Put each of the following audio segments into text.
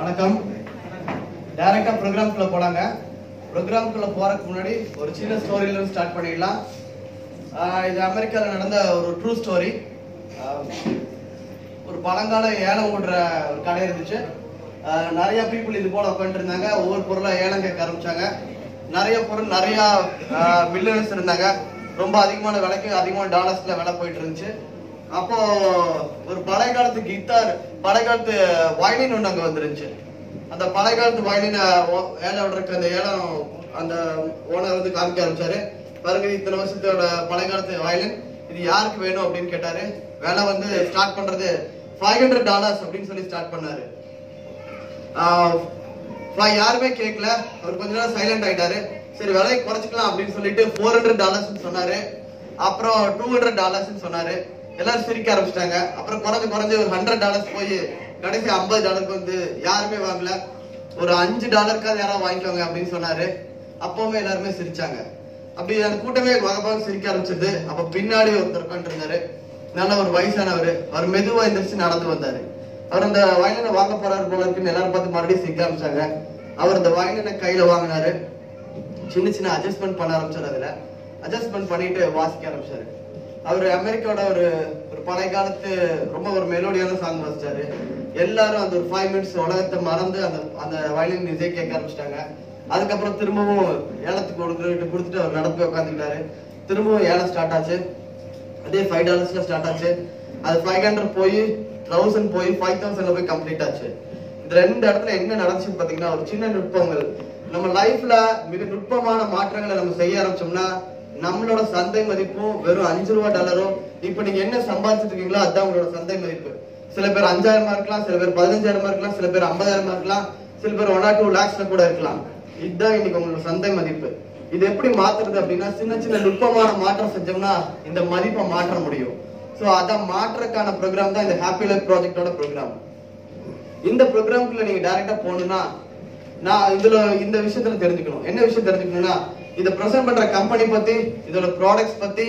வணக்கம். டைரக்டா ப்ரோக்ராம்குள்ள போனாங்க ப்ரோக்ராம்குள்ள போறதுக்கு முன்னாடி ஒரு சின்ன ஸ்டோரியில இருந்து ஸ்டார்ட் பண்ணிடலாம். இது அமெரிக்கால நடந்த ஒரு ட்ரூ ஸ்டோரி ஒரு பழங்கால ஏலம் ஓடுற ஒரு கடை இருந்துச்சு. நிறைய பீப்புள் இது போல உட்காந்துருந்தாங்க இருந்தாங்க ஒவ்வொரு பொருளா ஏலம் கேட்க ஆரம்பிச்சாங்க. நிறைய பொருள் நிறைய மில்லியன்ஸ் இருந்தாங்க. ரொம்ப அதிகமான விலைக்கு அதிகமான டாலர்ஸ்ல விலை போயிட்டு இருந்துச்சு. அப்போ ஒரு பழைய காலத்து கிட்டார் பழைய காலத்து வயலின் ஒன்று அங்க வந்துருந்துச்சு. அந்த பழைய காலத்து வயலினை ஏலம் விடுறதுக்கு அந்த ஏலம் அந்த ஓனர் வந்து காமிக்க ஆரம்பிச்சாரு. பாருங்க இத்தனை வருஷத்தோட பழைய காலத்து வயலின் இது யாருக்கு வேணும் அப்படின்னு கேட்டாரு. வேலை வந்து ஸ்டார்ட் பண்றது ஃபைவ் ஹண்ட்ரட் டாலர்ஸ் அப்படின்னு சொல்லி ஸ்டார்ட் பண்ணாரு. யாருமே கேட்கல அவர் கொஞ்ச நேரம் சைலண்ட் ஆயிட்டாரு. சரி விலையை குறைச்சிக்கலாம் அப்படின்னு சொல்லிட்டு ஃபோர் ஹண்ட்ரட் டாலர்ஸ் சொன்னாரு. அப்புறம் டூ ஹண்ட்ரட் டாலர்ஸ் சொன்னாரு. எல்லாரும் சிரிக்க ஆரம்பிச்சிட்டாங்க. அப்புறம் குறைஞ்சு குறைஞ்சு ஒரு ஹண்ட்ரட் டாலர்ஸ் போய் கடைசி ஐம்பது டாலருக்கு வந்து யாருமே வாங்கல. ஒரு அஞ்சு டாலருக்காவது யாராவது வாங்கிக்கோங்க அப்படின்னு சொன்னாரு. அப்பவுமே எல்லாருமே சிரிச்சாங்க. அப்படி அந்த கூட்டமே வகப்பாக சிரிக்க ஆரம்பிச்சது. அப்ப பின்னாடி ஒருத்தர் உட்காந்துருந்தாரு இருந்தாரு நல்ல ஒரு வயசானவர். அவர் மெதுவா எந்திரிச்சு நடந்து வந்தாரு. அவர் அந்த வயலினை வாங்க போறாரு போல இருக்குன்னு எல்லாரும் பார்த்து மறுபடியும் சிரிக்க ஆரம்பிச்சாங்க. அவர் அந்த வயலினை கையில வாங்கினாரு. சின்ன சின்ன அட்ஜஸ்ட்மெண்ட் பண்ண ஆரம்பிச்சார் அதுல. அட்ஜஸ்ட்மெண்ட் பண்ணிட்டு வாசிக்க ஆரம்பிச்சாரு. அவர் அமெரிக்காவோட ஒரு ஒரு பழைய காலத்து ரொம்ப ஒரு மெலோடியான சாங் வச்சிட்டாரு எல்லாரும் அந்த ஒரு ஃபைவ் மினிட்ஸ் உலகத்தை மறந்து அந்த அந்த வயலின் இசையை கேட்க ஆரம்பிச்சிட்டாங்க. அதுக்கப்புறம் திரும்பவும் ஏலத்துக்கு கொடுத்துட்டு கொடுத்துட்டு அவர் நடந்து உட்காந்துக்கிட்டாரு திரும்பவும் ஏலம் ஸ்டார்ட் ஆச்சு. அதே ஃபைவ் டாலர்ஸ்ல ஸ்டார்ட் ஆச்சு. அது ஃபைவ் ஹண்ட்ரட் போய் தௌசண்ட் போய் ஃபைவ் தௌசண்ட்ல போய் கம்ப்ளீட் ஆச்சு. இந்த ரெண்டு இடத்துல என்ன நடந்துச்சுன்னு பாத்தீங்கன்னா ஒரு சின்ன நுட்பங்கள். நம்ம லைஃப்ல மிக நுட்பமான மாற்றங்களை நம்ம செய்ய ஆரம்பிச்சோம்னா நம்மளோட சந்தை மதிப்பும் வெறும் அஞ்சு ரூபா டாலரும். இப்ப நீங்க என்ன சம்பாதிச்சிட்டு இருக்கீங்களோ அதுதான் உங்களோட சந்தை மதிப்பு. சில பேர் அஞ்சாயிரமா இருக்கலாம் சில பேர் பதினஞ்சாயிரமா இருக்கலாம் சில பேர் ஐம்பதாயிரமா இருக்கலாம் சில பேர் ஒன் ஆர் டூ லேக்ஸ்ல கூட இருக்கலாம். இதுதான் இன்னைக்கு உங்களோட சந்தை மதிப்பு. இது எப்படி மாத்துறது அப்படின்னா சின்ன சின்ன நுட்பமான மாற்றம் செஞ்சோம்னா இந்த மதிப்பை மாற்ற முடியும். சோ அதை மாற்றக்கான ப்ரோக்ராம் தான் இந்த ஹாப்பி லைஃப் ப்ராஜெக்டோட ப்ரோக்ராம் இந்த ப்ரோக்ராம்குள்ள நீங்க டைரக்டா போகணும்னா நான் இதுல இந்த விஷயத்துல தெரிஞ்சுக்கணும். என்ன விஷயம் தெரிஞ்சுக்கணும்னா இதை ப்ரெசென்ட் பண்ற கம்பெனி பத்தி இதோட ப்ராடக்ட்ஸ் பத்தி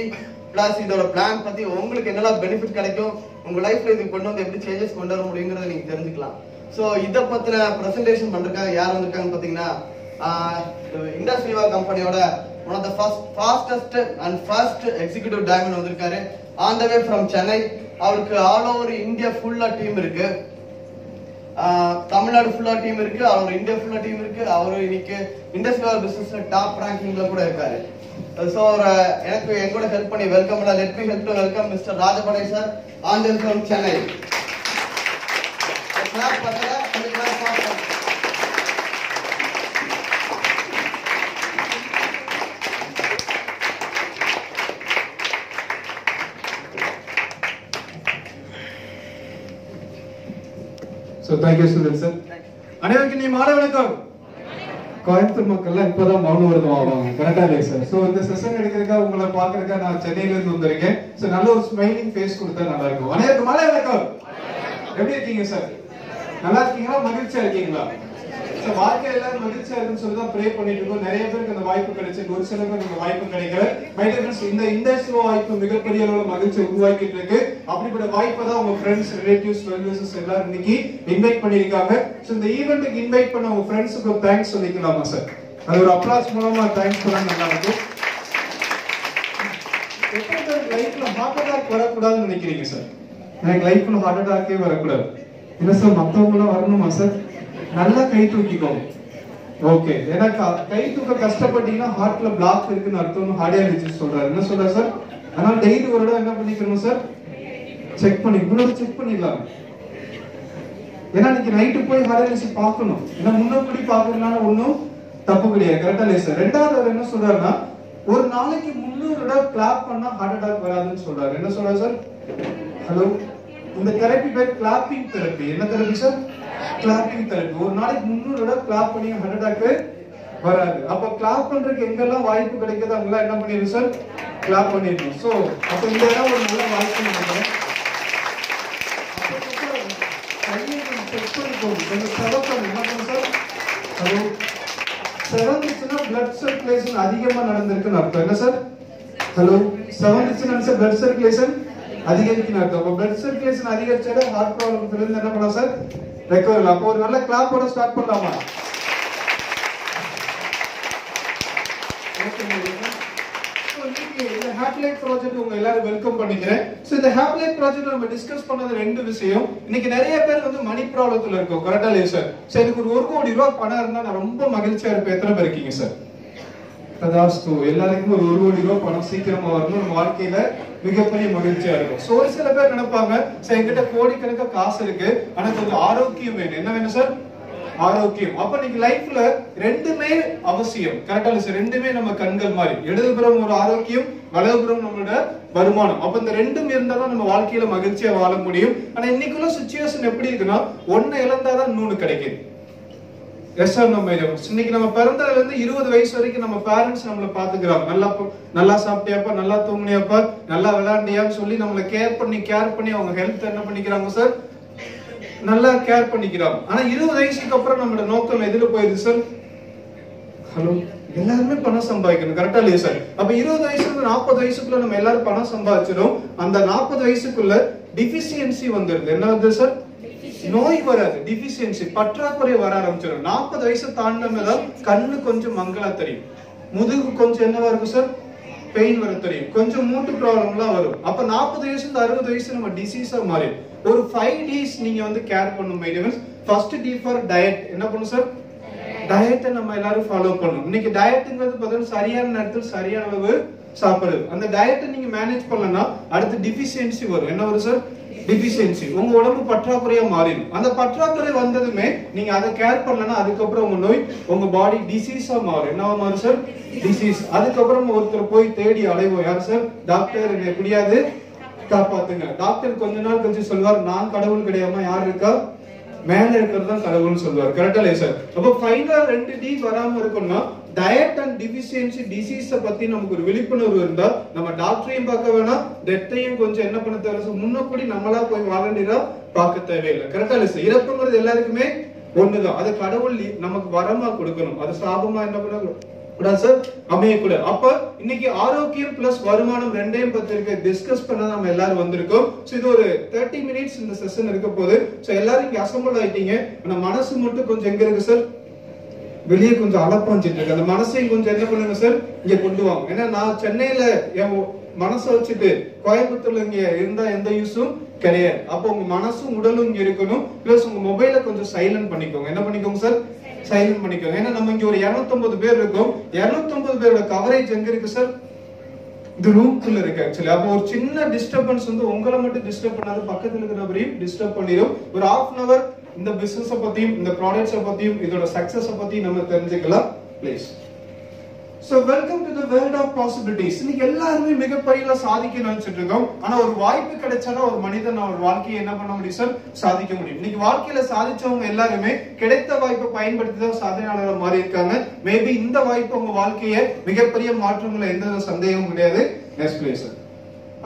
பிளஸ் இதோட பிளான் பத்தி உங்களுக்கு என்னெல்லாம் பெனிஃபிட் கிடைக்கும் உங்க லைஃப்ல இது கொண்டு வந்து எப்படி சேஞ்சஸ் கொண்டு வர முடியுங்கிறத நீங்க தெரிஞ்சுக்கலாம். ஸோ இதை பத்தின பிரசன்டேஷன் பண்றதுக்காக யார் வந்திருக்காங்கன்னு பாத்தீங்கன்னா இண்டஸ்ட்ரிவா கம்பெனியோட one of the first fastest and first executive diamond வந்திருக்காரு. On the way from Chennai அவருக்கு ஆல் ஓவர் இந்தியா ஃபுல்லா டீம் இருக்கு. தமிழ்நாடு ஃபுல்லா டீம் இருக்கு அவரோட இந்தியா ஃபுல்லா டீம் இருக்கு அவரு இன்னைக்கு இண்டஸ்ட்ரியல் பிசினஸ்ல டாப் ரேங்கிங்ல கூட இருக்காரு. ஸோ எனக்கு என் கூட ஹெல்ப் பண்ணி welcome let me help to welcome mister Rajapadai sir Aanchal from Chennai Clap பத்தல, கொஞ்சம் clap fast. So thank you Sudhan sir அனைவருக்கும் நீ மாலை வணக்கம். கோயம்புத்தூர் மக்கள்லாம் இப்போதான் மௌன விரதம் ஆவாங்க கரெக்டா இல்லையா சார் ஸோ இந்த செஷன் எடுக்கிறதுக்காக உங்களை பார்க்கறதுக்காக நான் சென்னையில இருந்து வந்திருக்கேன். ஸோ நல்ல ஒரு ஸ்மைலிங் ஃபேஸ் கொடுத்தா நல்லா இருக்கும் அனைவருக்கும் மாலை வணக்கம். எப்படி இருக்கீங்க சார் நல்லா இருக்கீங்களா? மகிழ்ச்சியா இருக்கீங்களா? ஸோ வாழ்க்கையில மகிழ்ச்சியா இருக்குன்னு சொல்லி தான் ப்ரே பண்ணிட்டு இருக்கோம். நிறைய பேருக்கு அந்த வாய்ப்பு கிடைச்சிருக்கு ஒரு சில பேருக்கு அந்த வாய்ப்பு கிடைக்கல. மை ஃப்ரெண்ட்ஸ் இந்த இண்டஸ்ட்ரி வாய்ப்பு மிகப்பெரிய அளவுல மகிழ்ச்சி உருவாக்கிட்டு இருக்கு. அப்படிப்பட்ட வாய்ப்பை தான் உங்க ஃப்ரெண்ட்ஸ் ரிலேட்டிவ்ஸ் வெல்விசஸ் எல்லாரும் இன்னைக்கு இன்வைட் பண்ணியிருக்காங்க. ஸோ இந்த ஈவெண்ட்டுக்கு இன்வைட் பண்ண உங்க ஃப்ரெண்ட்ஸுக்கு தேங்க்ஸ் சொல்லிக்கலாமா சார் அது ஒரு அப்ளாஸ் மூலமா தேங்க்ஸ் பண்ண நல்லா இருக்கும் எத்தனை பேர் லைஃப்ல ஹார்ட் அட்டாக் வரக்கூடாதுன்னு நினைக்கிறீங்க சார் எனக்கு லைஃப்ல ஹார்ட் அட்டாக்கே வரக்கூடாது. இல்ல சார் மத்தவங்க வரணுமா சார் நல்லா கை தூக்கிக்கோங்க. ஓகே ஏன்னா க- கை தூக்க கஷ்டப்பட்டீங்கன்னா ஹார்ட்ல பிளாக் இருக்குன்னு அர்த்தம். ஹார்டியாலஜிஸ்ட் சொல்றாரு. என்ன சொல்றாரு சார் அதனால டெய்லி ஒரு இடம் என்ன பண்ணிக்கணும் சார் செக் பண்ணி இவ்வளவு செக் பண்ணிடலாம். ஏன்னா இன்னைக்கு நைட்டு போய் ஹார்டியாலஜிஸ்ட் பார்க்கணும். ஏன்னா முன்னப்படி பார்க்கறதுனால ஒன்றும் தப்பு கிடையாது. கரெக்டா இல்லையா சார் ரெண்டாவது அவர் என்ன சொல்றாருன்னா ஒரு நாளைக்கு முந்நூறு தடவை கிளாப் பண்ணா ஹார்ட் அட்டாக் வராதுன்னு சொல்றாரு. என்ன சொல்றாரு சார் ஹலோ இந்த தெரப்பி பேர் கிளாப்பிங் தெரப்பி என்ன தெரப்பி சார் கிளாப்பிங் தெரப்பி ஒரு நாளைக்கு முந்நூறு தடவை கிளாப் பண்ணி ஹார்ட் அட்டாக் வராது. அப்ப கிளாப் பண்றதுக்கு எங்கெல்லாம் வாய்ப்பு கிடைக்குதோ அங்கெல்லாம் என்ன பண்ணிடணும் சார் கிளாப் பண்ணிடணும். சோ அப்ப இந்த இடம் ஒரு நல்ல வாய்ப்பு நினைக்கிறேன் செவன்த்துச்சுன்னா பிளட் சர்க்குலேஷன் அதிகமா நடந்திருக்குன்னு அர்த்தம். என்ன சார் ஹலோ செவன்த்துச்சுன்னா சார் பிளட் சர்க்குலேஷன் அதிகரிக்கணும் அர்த்தம் அப்போ பிளட் சர்க்குலேஷன் அதிகரிச்சாலே ஹார்ட் ப்ராப்ளம் இருந்து என்ன பண்ணலாம் சார் ரெக்கவர் அப்போ ஒரு நல்ல கிளாப்போட ஸ்டார்ட் பண்ணலாமா? ஹேப்லைட் ப்ராஜெக்ட் உங்க எல்லாரும் வெல்கம் பண்ணிக்கிறேன். சோ இந்த ஹேப்லைட் ப்ராஜெக்ட் நம்ம டிஸ்கஸ் பண்ணது ரெண்டு விஷயம். இன்னைக்கு நிறைய பேர் வந்து மணி ப்ராப்ளத்துல இருக்கோம். கரெக்டா இல்லையா சார் சரி எனக்கு ஒரு ஒரு கோடி ரூபாய் பணம் இருந்தா நான் ரொம்ப மகிழ்ச்சியா இருப்பேன். எத்தனை பேர் இருக்கீங்க சார் ததாஸ்து. எல்லாருக்கும் ஒரு ஒரு கோடி ரூபாய் பணம் சீக்கிரமா வரணும். நம்ம வாழ்க்கையில மிகப்பெரிய மகிழ்ச்சியா இருக்கும். சோ ஒரு சில பேர் நினைப்பாங்க சார் என்கிட்ட கோடிக்கணக்க காசு இருக்கு. ஆனா கொஞ்சம் ஆரோக்கியம் வேணும். என்ன வேணும் சார்? ஆரோக்கியம். அப்ப நீங்க லைஃப்ல ரெண்டுமே அவசியம். கரெக்டா இல்ல சார்? ரெண்டுமே நம்ம கண்கள் மாதிரி. இடதுபுறம் ஒரு ஆரோக்கியம் வலதுபுறம் நம்மளோட வருமானம். அப்ப இந்த ரெண்டும் இருந்தாதான் நம்ம வாழ்க்கையில மகிழ்ச்சியா வாழ முடியும். ஆனா இன்னைக்குள்ள சுச்சுவேஷன் எப்படி இருக்குன்னா ஒன்னு இழந்தாதான் இன்னொன்னு கிடைக்குது எஸ் நம்ம இன்னைக்கு நம்ம பிறந்ததுல இருந்து இருபது வயசு வரைக்கும் நம்ம பேரண்ட்ஸ் நம்மள பாத்துக்கிறாங்க நல்லா நல்லா சாப்பிட்டியாப்பா நல்லா தூங்குனியாப்பா நல்லா விளையாண்டியான்னு சொல்லி நம்மளை கேர் பண்ணி கேர் பண்ணி அவங்க ஹெல்த் என்ன பண்ணிக்கிறாங்க சார் நல்லா கேர் பண்ணிக்கிறாங்க. ஆனா இருபது வயசுக்கு அப்புறம் நம்மளோட நோக்கம் எதுல போயிருது சார் ஹலோ எல்லாருமே பணம் சம்பாதிக்கணும். கரெக்டா இல்லையா சார் அப்ப இருபது வயசுல நாற்பது வயசுக்குள்ள நம்ம எல்லாரும் பணம் சம்பாதிச்சிடும். அந்த நாற்பது வயசுக்குள்ள டிஃபிசியன்சி வந்துருது என்ன வந்து சார் நோய் வராது டிஃபிசியன்சி பற்றாக்குறை வர ஆரம்பிச்சிடும். நாற்பது வயசு தாண்டினதான் கண்ணு கொஞ்சம் மங்களா தெரியும். முதுகு கொஞ்சம் என்னவா இருக்கும் சார் பெயின் வர தெரியும். கொஞ்சம் மூட்டு ப்ராப்ளம்லாம் வரும். அப்ப நாற்பது வயசு இருந்து அறுபது வயசு நம்ம டிசீஸா மாறி ஒரு ஃபைவ் டேஸ் நீங்க வந்து கேர் பண்ணும் மைடியன்ஸ் ஃபர்ஸ்ட் டி ஃபார் டயட் என்ன பண்ணும் சார் டயட்டை நம்ம எல்லாரும் ஃபாலோ பண்ணணும். இன்னைக்கு டயட்டுங்கிறது பார்த்தீங்கன்னா சரியான நேரத்தில் சரியான அளவு சாப்பிடுறது. அந்த டயட்டை நீங்க மேனேஜ் பண்ணலன்னா அடுத்து டிஃபிஷியன்சி வரும். என்ன வரும் சார் டிஃபிஷியன்சி உங்க உடம்பு பற்றாக்குறையா மாறிடும். அந்த பற்றாக்குறை வந்ததுமே நீங்க அதை கேர் பண்ணலன்னா அதுக்கப்புறம் உங்க நோய் உங்க பாடி டிசீஸா மாறும். என்ன மாறும் சார் டிசீஸ் அதுக்கப்புறம் ஒருத்தர் போய் தேடி அலைவோம். யார் சார் டாக்டர் என்னை முடியாது காப்பாத்துங்க. டாக்டர் கொஞ்ச நாள் கழிச்சு சொல்வார் நான் கடவுள் கிடையாம யார் இருக்கா? மேல இருக்கிறது தான் கடவுள்னு சொல்லுவார் கரெக்டா இல்லையா சார் அப்ப ஃபைனலா ரெண்டு டி வராம இருக்கணும்னா டயட் அண்ட் டிஃபிஷியன்சி டிசீஸ பத்தி நமக்கு ஒரு விழிப்புணர்வு இருந்தா நம்ம டாக்டரையும் பார்க்க வேணாம். டெத்தையும் கொஞ்சம் என்ன பண்ண தேவை? முன்னக்கூடி நம்மளா போய் வாலண்டியரா பார்க்க தேவையில்லை. கரெக்டா இல்லையா இறப்புங்கிறது எல்லாருக்குமே ஒண்ணுதான். அது கடவுள் நமக்கு வரமா கொடுக்கணும். அது சாபமா என்ன பண்ண கூடாது சார் அமையக்கூடாது. அப்ப இன்னைக்கு ஆரோக்கியம் பிளஸ் வருமானம் ரெண்டையும் பத்தி இருக்க டிஸ்கஸ் பண்ண நம்ம எல்லாரும் வந்திருக்கோம். சோ இது ஒரு தேர்ட்டி மினிட்ஸ் இந்த செஷன் இருக்க போது சோ எல்லாரும் இங்க அசம்பிள் ஆயிட்டீங்க. ஆனா மனசு மட்டும் கொஞ்சம் எங்க இருக்கு சார் வெளியே கொஞ்சம் அலப்பாஞ்சிட்டு செஞ்சிருக்கு. அந்த மனசையும் கொஞ்சம் என்ன பண்ணுங்க சார்? இங்க கொண்டு வாங்க. ஏன்னா நான் சென்னையில என் மனசை வச்சுட்டு கோயம்புத்தூர்ல இங்க இருந்தா எந்த யூஸும் கிடையாது. அப்போ உங்க மனசும் உடலும் இங்க இருக்கணும். பிளஸ் உங்க மொபைலை கொஞ்சம் சைலண்ட் பண்ணிக்கோங்க. என்ன பண்ணிக்கோங்க சார்? சைலண்ட் பண்ணிக்கோங்க. ஏன்னா நம்ம இங்க ஒரு 250 பேர் இருக்கோம். 250 பேரோட கவரேஜ் எங்க இருக்கு சார்? இது ரூம்குள்ள இருக்கு ஆக்சுவலி அப்போ ஒரு சின்ன டிஸ்டர்பன்ஸ் வந்து உங்களை மட்டும் டிஸ்டர்ப் பண்ணாது. பக்கத்துல இருக்கிற நபரையும் டிஸ்டர்ப் பண்ணிடும் ஒரு ஹாஃப் அன் அவர் இந்த பிசினஸ பத்தியும் இந்த ப்ராடக்ட்ஸ பத்தியும் இதோட சக்சஸை பத்தியும் நம்ம தெரிஞ்சுக்கலாம் please so welcome to the world of possibilities இன்னைக்கு எல்லாருமே மிகப்பெரிய சாதிக்க நினைச்சிட்டு இருக்கோம். ஆனா ஒரு வாய்ப்பு கிடைச்சாலும் ஒரு மனிதன் அவர் வாழ்க்கையை என்ன பண்ண முடியும் சார் சாதிக்க முடியும். இன்னைக்கு வாழ்க்கையில சாதிச்சவங்க எல்லாருமே கிடைத்த வாய்ப்பை பயன்படுத்தி தான் சாதனையாளர் மாறி இருக்காங்க மேபி இந்த வாய்ப்பு உங்க வாழ்க்கையை மிகப்பெரிய மாற்றங்களை எந்த சந்தேகமும் கிடையாது. நெக்ஸ்ட் பிளேஸ்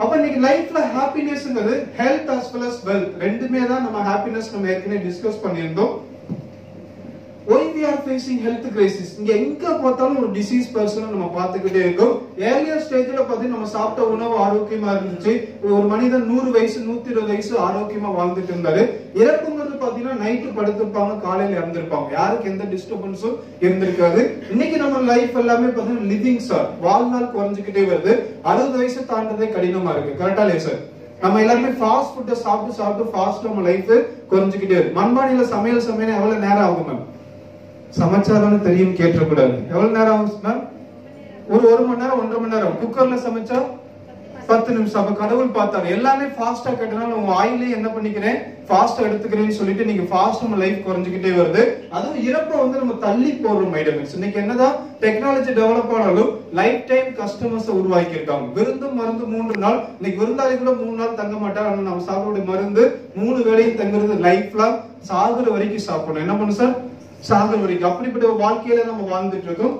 அப்ப இன்னைக்கு லைஃப்ல ஹாப்பினஸ்ங்கிறது health as well as wealth ரெண்டுமே தான் நம்ம ஹாப்பினஸ் நம்ம ஏற்கனவே டிஸ்கஸ் பண்ணியிருந்தோம். Why we are facing health crisis இங்க எங்க பார்த்தாலும் ஒரு டிசீஸ் பர்சனை நம்ம பார்த்துக்கிட்டே இருக்கோம். ஏர்லியர் ஸ்டேஜ்ல பார்த்து நம்ம சாப்பிட்ட உணவு ஆரோக்கியமா இருந்துச்சு. ஒரு மனிதன் நூறு வயசு நூத்தி இருபது வயசு ஆரோக்கியமா வாழ்ந்துட்டு இருந்தாரு. இறப்புங்கிறது பாத்தீங்கன்னா நைட்டு படுத்திருப்பாங்க காலையில இறந்திருப்பாங்க. யாருக்கு எந்த டிஸ்டர்பன்ஸும் இருந்திருக்காது. இன்னைக்கு நம்ம லைஃப் எல்லாமே பாத்தீங்கன்னா லிவிங் சார் வாழ்நாள் குறைஞ்சுக்கிட்டே வருது. அறுபது வயசு தாண்டதே கடினமா இருக்கு. கரெக்டா இல்லையா சார் நம்ம எல்லாருமே ஃபாஸ்ட் ஃபுட்டை சாப்பிட்டு சாப்பிட்டு ஃபாஸ்ட் நம்ம லைஃப் குறைஞ்சுக்கிட்டே இருக்கு. மண்பானையில சமையல் சமையல் எவ்வளவு நேரம் ஆகும் மேம் சமைச்சாதானே தெரியும் கேட்டக்கூடாது. எவ்வளவு நேரம் ஆகும் ஒரு ஒரு மணி நேரம் ஒன்றரை மணி நேரம். குக்கர்ல சமைச்சா பத்து நிமிஷம். அப்ப கடவுள் பார்த்தாரு. எல்லாமே ஃபாஸ்டா கேட்டனால உங்க ஆயிலே என்ன பண்ணிக்கிறேன்? ஃபாஸ்டா எடுத்துக்கிறேன்னு சொல்லிட்டு நீங்க ஃபாஸ்ட் நம்ம லைஃப் குறைஞ்சுக்கிட்டே வருது. அதுவும் இறப்பை வந்து நம்ம தள்ளி போடுறோம் மைடமிக்ஸ் இன்னைக்கு என்னதான் டெக்னாலஜி டெவலப் ஆனாலும் லைஃப் டைம் கஸ்டமர்ஸ் உருவாக்கி இருக்காங்க விருந்து மருந்து மூன்று நாள். இன்னைக்கு விருந்தாளி கூட மூணு நாள் தங்க மாட்டார் ஆனா நம்ம சாப்பிட மருந்து மூணு வேளையும் தங்குறது லைஃப்ல சாகுற வரைக்கும் சாப்பிடணும். என்ன பண்ணு சார் சாகர் வரைக்கும் அப்படிப்பட்ட ஒரு வாழ்க்கையில நம்ம வாழ்ந்துட்டு இருக்கோம்.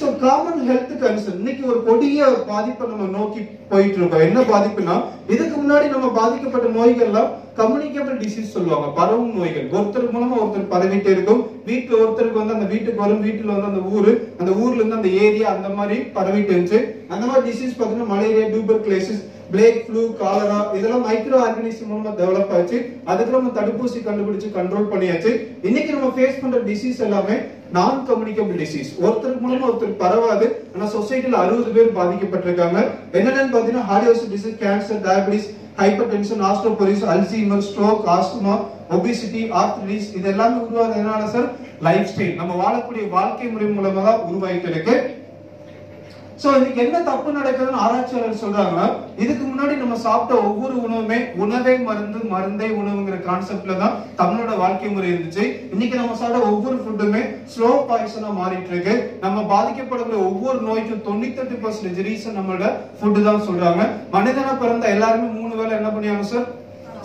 சோ காமன் ஹெல்த் கன்சர்ன் இன்னைக்கு ஒரு கொடிய பாதிப்பை நம்ம நோக்கி போயிட்டு இருக்கோம். என்ன பாதிப்புனா இதுக்கு முன்னாடி நம்ம பாதிக்கப்பட்ட நோய்கள்லாம் கம்யூனிகேபிள் டிசீஸ் சொல்லுவாங்க. பரவும் நோய்கள். ஒருத்தர் மூலமா ஒருத்தர் பரவிட்டே இருக்கும். வீட்டுல ஒருத்தருக்கு வந்து அந்த வீட்டுக்கு வரும். வீட்டுல வந்து அந்த ஊரு அந்த ஊர்ல இருந்து அந்த ஏரியா அந்த மாதிரி பரவிட்டு இருந்துச்சு. அந்த மாதிரி டிசீஸ் பாத்தீங்கன்னா malaria tuberculosis plague flu cholera இதெல்லாம் மைக்ரோ ஆர்கனிசம் மூலமா டெவலப் ஆச்சு. அதுக்கு நம்ம தடுப்பூசி கண்டுபிடிச்சு கண்ட்ரோல் பண்ணியாச்சு. இன்னைக்கு நம்ம ஃபேஸ் பண்ற டிசீஸ் எல்லாமே நான் கம்யூனிகபிள் டிசீஸ் ஒருத்தருக்கு மூலமா ஒருத்தர் பரவாது. ஆனா சொசைட்டில அறுபது பேர் பாதிக்கப்பட்டிருக்காங்க. என்னென்னு பாத்தீங்கன்னா ஹார்டியோஸ் disease cancer diabetes hypertension osteoporosis Alzheimer stroke asthma obesity arthritis இது எல்லாமே உருவாகுது சார் லைஃப் ஸ்டைல் நம்ம வாழக்கூடிய வாழ்க்கை முறை மூலமா தான் உருவாகிட்டு இருக்கு. சோ இதுக்கு என்ன தப்பு நடக்குதுன்னு ஆராய்ச்சியாளர் சொல்றாங்க இதுக்கு முன்னாடி நம்ம சாப்பிட்ட ஒவ்வொரு உணவுமே உணவே மருந்து மருந்தே உணவுங்கிற கான்செப்ட்ல தான் தமிழோட வாழ்க்கை முறை இருந்துச்சு. இன்னைக்கு நம்ம சாப்பிட்ட ஒவ்வொரு ஃபுட்டுமே ஸ்லோ பாய்சனா மாறிட்டு இருக்கு நம்ம பாதிக்கப்படக்கூடிய ஒவ்வொரு நோய்க்கும் தொண்ணூத்தெட்டு பர்சன்டேஜ் ரீசன் நம்மளோட ஃபுட்டு தான் சொல்றாங்க. மனிதனா பிறந்த எல்லாருமே மூணு வேளை என்ன பண்ணியாங்க சார்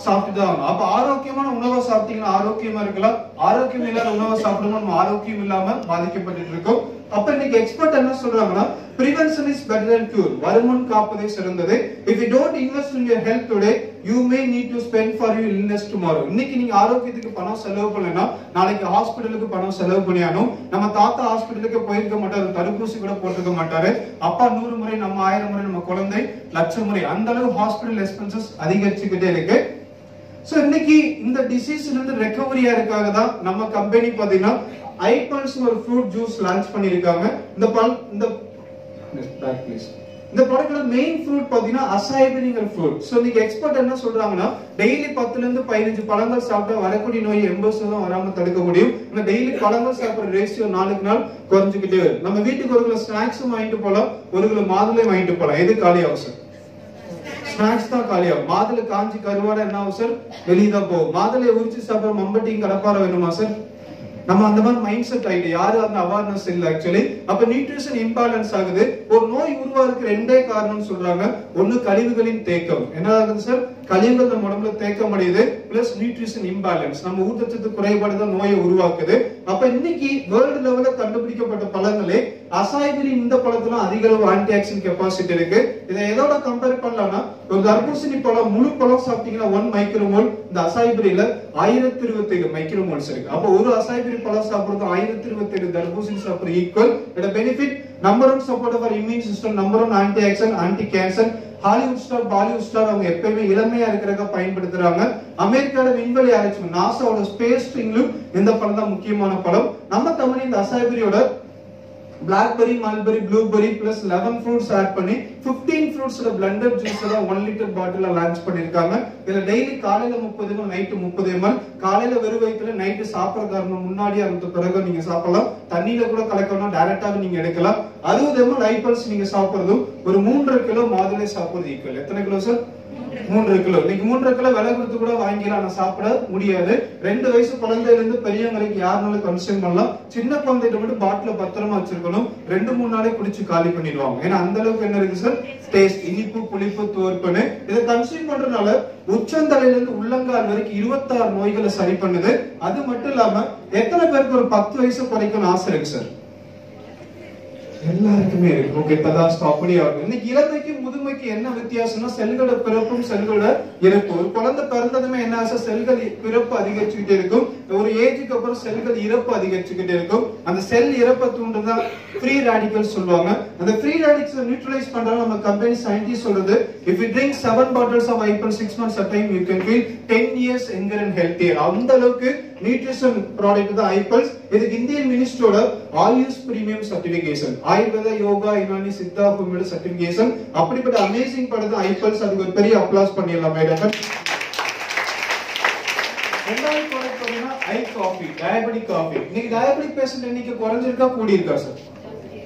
சாப்பிட்டு தான் அப்ப ஆரோக்கியமான உணவை சாப்பிட்டீங்கன்னா ஆரோக்கியமா இருக்கலாம். ஆரோக்கியம் இல்லாத உணவை சாப்பிடும்போது நம்ம ஆரோக்கியம் இல்லாம பாதிக்கப்பட்டு இருக்கோம். அப்ப இன்னைக்கு எக்ஸ்பர்ட் என்ன சொல்றாங்கன்னா prevention is better than cure. வருமுன் காப்பதே சிறந்தது. If you don't invest in your health today you may need to spend for your illness tomorrow. இன்னைக்கு நீங்க ஆரோக்கியத்துக்கு பணம் செலவு பண்ணலனா நாளைக்கு ஹாஸ்பிடலுக்கு பணம் செலவு பண்ணியானும். நம்ம தாத்தா ஹாஸ்பிடலுக்கு போயிருக்க மாட்டாரு தடுப்பூசி கூட போட்டிருக்க மாட்டாரு. அப்பா நூறு முறை நம்ம ஆயிரம் முறை நம்ம குழந்தை லட்சம் முறை. அந்த அளவு ஹாஸ்பிடல் எக்ஸ்பென்சஸ் அதிகரிச்சுக்கிட்டே இருக்கு. சோ இன்னைக்கு இந்த டிசீஸ்ல இருந்து ரெக்கவரியா இருக்காக தான் நம்ம கம்பெனி பாத்தீங்கன்னா ஐபல்ஸ் ஒரு ஃப்ரூட் ஜூஸ் லான்ச் பண்ணிருக்காங்க இந்த பல் இந்த. இந்த ப்ராடக்ட்ல மெயின் ஃப்ரூட் பாத்தீங்கன்னா அசாய்பரிங்கிற ஃப்ரூட் சோ இன்னைக்கு எக்ஸ்பர்ட் என்ன சொல்றாங்கன்னா டெய்லி பத்துல இருந்து பதினஞ்சு பழங்கள் சாப்பிட்டா வரக்கூடிய நோய் எண்பது சதவீதம் வராம தடுக்க முடியும் இந்த டெய்லி பழங்கள் சாப்பிடுற ரேஷியோ நாளுக்கு நாள் குறைஞ்சுக்கிட்டே நம்ம வீட்டுக்கு ஒரு கிலோ ஸ்நாக்ஸும் வாங்கிட்டு போலாம் ஒரு கிலோ மாதுளையும் வாங்கிட்டு போலாம் எது காலி அவசரம் ஸ்நாக்ஸ் தான் காலியாகும் மாதுளை காஞ்சி கருவாடை என்ன ஆகும் சார் வெளியே தான் போகும் மாதுளை உரிச்சு சாப்பிடுற மம்பட்டியும் கடப்பார வேணுமா சார் நம்ம அந்த மாதிரி மைண்ட் செட் ஆகிட்டு யாரு அந்த அவேர்னஸ் இல்லை ஆக்சுவலி அப்ப நியூட்ரிஷன் இம்பேலன்ஸ் ஆகுது. ஒரு நோய் உருவாருக்கு ரெண்டே காரணம்னு சொல்றாங்க. ஒண்ணு கழிவுகளின் தேக்கம். என்ன ஆகுது சார் கழிவுகள் நம்ம உடம்புல தேக்கம் அடையுது பிளஸ் நியூட்ரிஷன் இம்பேலன்ஸ் நம்ம ஊட்டச்சத்து குறைபாடு தான் நோயை உருவாக்குது. அப்ப இன்னைக்கு வேர்ல்டு லெவல்ல கண்டுபிடிக்கப்பட்ட பழங்களே அசாய்பிரி இந்த பழத்துல அதிக அளவு ஆன்டி ஆக்சிடென்ட் கெப்பாசிட்டி இருக்கு. இதை எதோட கம்பேர் பண்ணலாம்னா ஒரு தர்பூசணி பழம் முழு பழம் சாப்பிட்டீங்கன்னா ஒன் மைக்ரோமோல் இந்த அசாய்பிரியில ஆயிரத்தி இருபத்தி ஏழு மைக்ரோமோல்ஸ் இருக்கு. அப்போ ஒரு அசாய்பிரி பழம் சாப்பிடுறது ஆயிரத்தி இருபத்தி ஏழு தர்பூசணி சாப்பிடுறது ஈக்குவல் இதோட benefit number one support for immune system number one antioxidant anti cancer Hollywood star Bollywood star அவங்க எப்பயுமே இளமையா இருக்கிறத பயன்படுத்துறாங்க. அமெரிக்காவோட விண்வெளி ஆராய்ச்சி நாசாவோட ஸ்பேஸ் ஸ்ட்ரிங்லும் இந்த படம் தான் முக்கியமான படம். நம்ம தமிழ் இந்த அசாபிரியோட blackberry mulberry blueberry plus eleven fruits add பண்ணி பிப்டீன் ஃப்ரூட்ஸ்ல பிளண்டட் ஜூஸ் தான் ஒன் லிட்டர் பாட்டில லான்ச் பண்ணிருக்காங்க. இதுல டெய்லி காலையில முப்பது எம்எல் நைட்டு முப்பது எம்எல் காலையில வெறும் வயிற்றுல நைட்டு சாப்பிட காரணம் முன்னாடி அந்த பிறகு நீங்க சாப்பிடலாம். தண்ணியில கூட கலக்கணும் டைரக்டாக நீங்க எடுக்கலாம். அறுபது எம்எல் ஐபல்ஸ் நீங்க சாப்பிடுறதும் ஒரு மூன்றரை கிலோ மாதுளை சாப்பிடுறது ஈக்குவல் எத்தனை கிலோ சார் மூன்று கிலோ. இன்னைக்கு மூன்றரை கிலோ விலை கொடுத்து கூட வாங்கிக்கலாம். ஆனா சாப்பிட முடியாது. ரெண்டு வயசு குழந்தையில இருந்து பெரியவங்களுக்கு யாருனாலும் கன்சியூம் பண்ணலாம். சின்ன குழந்தைகிட்ட மட்டும் பாட்டில பத்திரமா வச்சிருக்கணும். ரெண்டு மூணு நாளே குடிச்சு காலி பண்ணிடுவாங்க. ஏன்னா அந்த அளவுக்கு என்ன இருக்கு சார் டேஸ்ட் இனிப்பு புளிப்பு துவர்ப்புன்னு இதை கன்சியூம் பண்றதுனால உச்சந்தலையில இருந்து உள்ளங்கால் வரைக்கும் இருபத்தாறு நோய்களை சரி பண்ணுது. அது மட்டும் இல்லாம எத்தனை பேருக்கு ஒரு பத்து வயசு குறைக்கணும்னு ஆசை இருக்கு சார் எல்லாருக்குமே இருக்கு. ஓகே இப்பதான் ஸ்டாப் பண்ணி ஆகும் இன்னைக்கு இளமைக்கு முதுமைக்கு என்ன வித்தியாசம்னா செல்களோட பிறப்பும் செல்களோட இறப்பு. ஒரு குழந்தை பிறந்ததுமே என்ன ஆகும் செல்கள் பிறப்பு அதிகரிச்சுக்கிட்டே இருக்கும். ஒரு ஏஜுக்கு அப்புறம் செல்கள் இறப்பு அதிகரிச்சுக்கிட்டே இருக்கும். அந்த செல் இறப்பை தூண்டுதான் ஃப்ரீ ரேடிக்கல் சொல்லுவாங்க. அந்த ஃப்ரீ ரேடிக்கல்ஸ் நியூட்ரலைஸ் பண்றாங்க நம்ம கம்பெனி சயின்டிஸ்ட் சொல்றது if you drink seven bottles of ipal six months at time you can feel ten years younger and healthier அந்த அளவுக்கு நியூட்ரிஷன் ப்ராடக்ட் தான் ஐபல்ஸ் இதுக்கு இந்தியன் மினிஸ்ட்ரோட ஆயுஷ் பிரீமியம் சர்டிபிகேஷன் ஆயுர்வேத யோகா யுனானி சித்தா ஹோமியோட சர்டிபிகேஷன் அப்படிப்பட்ட அமேசிங் படம் தான் ஐபல்ஸ் அதுக்கு ஒரு பெரிய அப்ளாஸ் பண்ணிடலாம் மேடம் ரெண்டாவது ப்ராடக்ட் பார்த்தீங்கன்னா ஐ காஃபி டயபெட்டிக் காஃபி இன்னைக்கு டயபெட்டிக் பேஷண்ட் இன்னைக்கு குறைஞ்சிருக்கா? கூடியிருக்கா சார்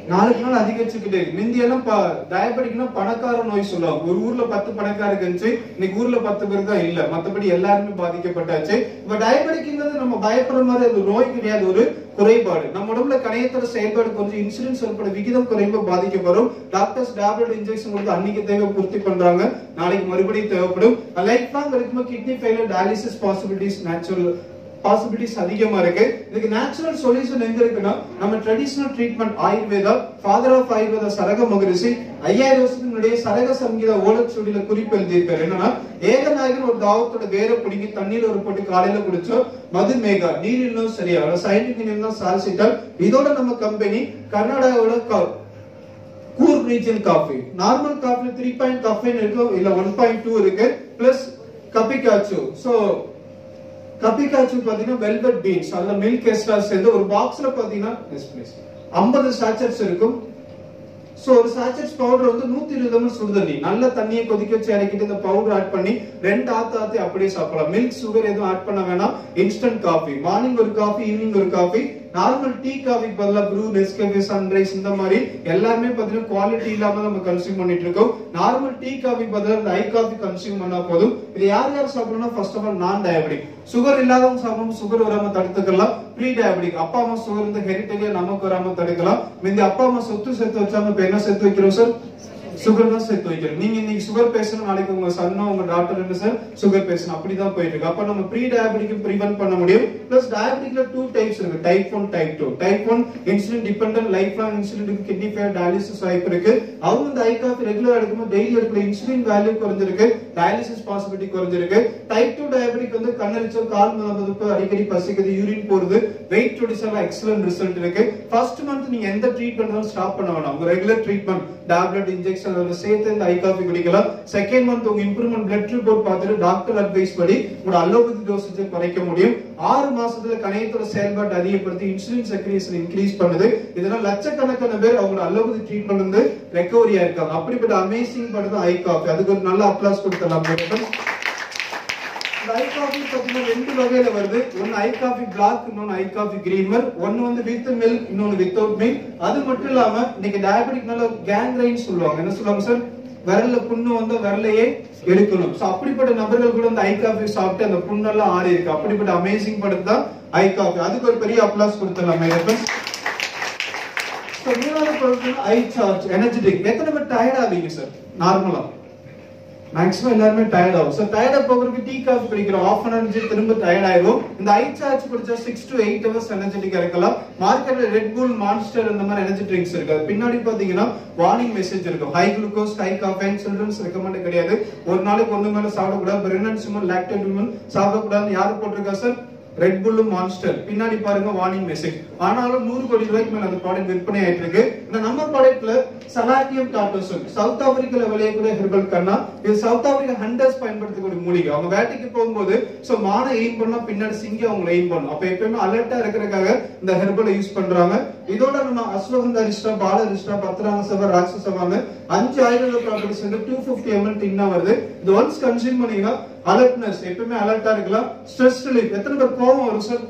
நாளுக்கு நாள் அதிகரிச்சுக்கிட்டு இருக்கு. முந்தி எல்லாம் டயபெட்டிக்னா பணக்கார நோய் சொல்லுவாங்க. ஒரு ஊர்ல பத்து பணக்காரருக்கு இருந்துச்சு இன்னைக்கு ஊர்ல பத்து பேர் தான் இல்ல. மத்தபடி எல்லாருமே பாதிக்கப்பட்டாச்சு. இப்ப டயபெட்டிக்ங்கிறது நம்ம பயப்படுற மாதிரி அது நோய் கிடையாது. ஒரு குறைபாடு. நம்ம உடம்புல கணையத்தோட செயல்பாடு கொஞ்சம் இன்சுலின் செயல்பட விகிதம் குறைவு பாதிக்கப்படும். டாக்டர்ஸ் டேப்லெட் இன்ஜெக்ஷன் கொடுத்து அன்னைக்கு தேவை பூர்த்தி பண்றாங்க. நாளைக்கு மறுபடியும் தேவைப்படும். லைஃப் லாங் இருக்கும்போது kidney failure dialysis possibilities natural possibilities அதிகமா இருக்கு. இதுக்கு நேச்சுரல் சொல்யூஷன் எங்க இருக்குன்னா நம்ம traditional treatment Ayurveda father of Ayurveda Charaka Maharishi ஐயாயிரம் வருஷத்துக்கு முன்னாடியே சரக சங்கீத ஓலச்சுடியில குறிப்பு எழுதியிருக்காரு. என்னன்னா ஏகநாயகன் ஒரு தாவத்தோட வேரை பிடிங்கி தண்ணியில ஒரு போட்டு காலையில குடிச்சோம் மதுமேகா நீரிலும் சரியா சயின்டிபிக் நேம் தான் சால்சிட்டல் இதோட நம்ம கம்பெனி கர்நாடகாவோட கூர் கூர்க் ரீஜன் காஃபி நார்மல் காஃபில த்ரீ பாயிண்ட் காஃபின்னு இருக்கு இல்ல ஒன் பாயிண்ட் டூ இருக்கு பிளஸ் கபிகாச்சு ஸோ கபிகாச்சு பாத்தீங்கன்னா வெல்வெட் பீன்ஸ் அதுல மில்க் எக்ஸ்ட்ரா சேர்ந்து ஒரு பாக்ஸ்ல பாத்தீங்கன்னா ஐம்பது சாச்சர்ஸ் இருக்கும். ஸோ ஒரு சாச்சர்ஸ் பவுடர் வந்து நூத்தி இருபது ml சுடு தண்ணி. நல்ல தண்ணியை கொதிக்க வச்சு இறக்கிட்டு இந்த பவுடர் ஆட் பண்ணி ரெண்டு ஆத்து ஆத்தி அப்படியே சாப்பிடலாம். மில்க் சுகர் எதுவும் ஆட் பண்ண வேணாம். இன்ஸ்டன்ட் காஃபி மார்னிங் ஒரு காஃபி ஈவினிங் ஒரு காஃபி நார்மல் டீ காஃபி பதிலாக ப்ரூ நெஸ்கேஃபே சன்ரைஸ் இந்த மாதிரி எல்லாருமே பார்த்தீங்கன்னா குவாலிட்டி இல்லாம நம்ம கன்சியூம் பண்ணிட்டு இருக்கோம். நார்மல் டீ காஃபி பதிலாக இந்த ஐ காஃபி கன்சியூம் பண்ணா போதும். இது யார் யார் சாப்பிடணும்னா first of all non diabetic sugar இல்லாதவங்க சாப்பிடும் சுகர் வராம தடுத்துக்கலாம். ப்ரீ டயபெட்டிக் அப்பா அம்மா சுகர் இந்த ஹெரிட்டேஜ் நமக்கு வராம தடுக்கலாம். இந்த அப்பா அம்மா சொத்து சேர்த்து வச்சாம இப்ப என்ன சேர்த்து வைக்கிறோம் சார் சுகர் தான் சேர்த்து வைக்கணும் நீங்க இன்னைக்கு சுகர் பேசணும் நாளைக்கு உங்க சன்னோ உங்க டாக்டர் என்ன சார் சுகர் பேசணும். அப்படிதான் போயிட்டு இருக்கு அப்ப நம்ம ப்ரீ டயபெட்டிக் ப்ரிவென்ட் பண்ண முடியும். பிளஸ் டயபெட்டிக்ல டூ டைப்ஸ் இருக்கு. Type one type two type one insulin dependent lifelong insulin kidney fail dialysis வாய்ப்பு இருக்கு. அவங்க இந்த ஐ காஃபி ரெகுலர் எடுக்கும்போது டெய்லி எடுக்கிற இன்சுலின் வேல்யூ குறைஞ்சிருக்கு. டயாலிசிஸ் பாசிபிலிட்டி குறைஞ்சிருக்கு. டைப் டூ டயபெட்டிக் வந்து கண்ணரிச்சல் கால் மதப்பு அடிக்கடி பசிக்குது யூரின் போறது வெயிட் ரிடியூஸ் எக்ஸலன்ட் ரிசல்ட் இருக்கு. ஃபர்ஸ்ட் மந்த் நீங்க எந்த ட்ரீட்மெண்ட் ஸ்டாப் பண்ண வேணாம். உங்க ரெகுலர் ட்ரீட்மெண்ட் டேப்லெட் இன்ஜெக்ஷன் அதில் சேர்த்து இந்த ஐ காஃபி குடிக்கலாம். செகண்ட் மந்த் உங்க இம்ப்ரூவ்மெண்ட் பிளட் ரிப்போர்ட் பார்த்துட்டு டாக்டர் அட்வைஸ் படி உங்களோட அலோபதி டோசேஜ் குறைக்க முடியும். ஆறு மாசத்துல கணையத்தோட செயல்பாட்டு அதிகப்படுத்தி இன்சுலின் செக்ரேஷன் இன்க்ரீஸ் பண்ணுது. இதெல்லாம் லட்சக்கணக்கான பேர் அவங்களோட அலோபதி ட்ரீட்மெண்ட் வந்து ரெக்கவரி ஆயிருக்காங்க. அப்படிப்பட்ட அமேசிங் படுது ஐ காஃபி அதுக்கு ஒரு நல்ல அப்ளாஸ் கொடுத்தலாம் இந்த ஐ காஃபி பார்த்தீங்கன்னா ரெண்டு வகையில வருது. ஒன்னு ஐ காஃபி பிளாக் இன்னொன்னு ஐ காஃபி கிரீமர் ஒன்னு வந்து வித் மில்க் இன்னொன்னு வித்தவுட் மில்க் அது மட்டும் இல்லாம இன்னைக்கு டயபெட்டிக்னால கேங்ரைன் சொல்லுவாங்க. என்ன சொல்லுவாங்க சார் விரல்ல புண்ணு வந்து விரலையே எடுக்கணும். சோ அப்படிப்பட்ட நபர்கள் கூட அந்த ஐ காஃபி சாப்பிட்டு அந்த புண்ணெல்லாம் ஆறி இருக்கு. அப்படிப்பட்ட அமேசிங் படம் தான் ஐ காஃபி அதுக்கு ஒரு பெரிய அப்ளாஸ் கொடுத்துடலாம் ஸோ மூணாவது ஐ சார்ஜ் எனர்ஜெட்டிக் எத்தனை பேர் டயர்ட் ஆவீங்க சார் நார்மலா மேக்ஸிமம் எல்லாருமே டயர்ட் ஆகும். ஸோ டயர்ட் போகிறதுக்கு டீ காஃபி குடிக்கிறோம். ஆஃப் அன் ஹவர் திரும்ப டயர்ட் ஆயிரும் இந்த ஐ சார்ஜ் குடிச்சா சிக்ஸ் டு எயிட் ஹவர்ஸ் எனர்ஜெட்டிக்கா இருக்கலாம். மார்க்கெட்ல ரெட் புல் மான்ஸ்டர் இந்த மாதிரி எனர்ஜி ட்ரிங்க்ஸ் இருக்கு அது பின்னாடி பாத்தீங்கன்னா வார்னிங் மெசேஜ் இருக்கும். High glucose high caffeine childrens recommend கிடையாது. ஒரு நாளைக்கு ஒன்று மேலே சாப்பிடக்கூடாது. பிரெக்னன்சி உமன் லாக்டேட் உமன் சாப்பிடக்கூடாதுன்னு யார் போட்டிருக்கா சார் ரெட் புல்லும் மான்ஸ்டர் பின்னாடி பாருங்க வார்னிங் மெசேஜ் ஆனாலும் நூறு கோடி ரூபாய்க்கு மேல அந்த ப்ராடக்ட் விற்பனை ஆயிட்டு இருக்கு இந்த நம்ம ப்ராடக்ட்ல சலாட்டியம் டாட்டோசன் சவுத் ஆப்பிரிக்கால விளையக்கூடிய ஹெர்பல் கண்ணா இது சவுத் ஆப்பிரிக்கா ஹண்டர்ஸ் பயன்படுத்தக்கூடிய மூலிகை. அவங்க வேட்டைக்கு போகும்போது சோ மானை எய்ம் பண்ணா பின்னாடி சிங்கி அவங்க எய்ம் பண்ணும். அப்ப எப்பயுமே அலர்ட்டா இருக்கிறதுக்காக இந்த ஹெர்பலை யூஸ் பண்றாங்க. இதோட நம்ம அஸ்வகந்த அரிஷ்டா பால அரிஷ்டா பத்ராங்க சபா ராட்சசபாங்க அஞ்சு ஆயுர்வேத ப்ராப்பர்ட்டிஸ் வந்து டூ பிப்டி எம்எல் டின்னா வருது. இது ஒன்ஸ் கன்சியூம் பண்ணீங்கன்னா அலர்ட்னஸ் எப்பவுமே அலர்ட்டா இருக்கலாம். ஸ்ட்ரெஸ் ரிலீஃப் எத்தனை பேர் கோபம் வரும் சார்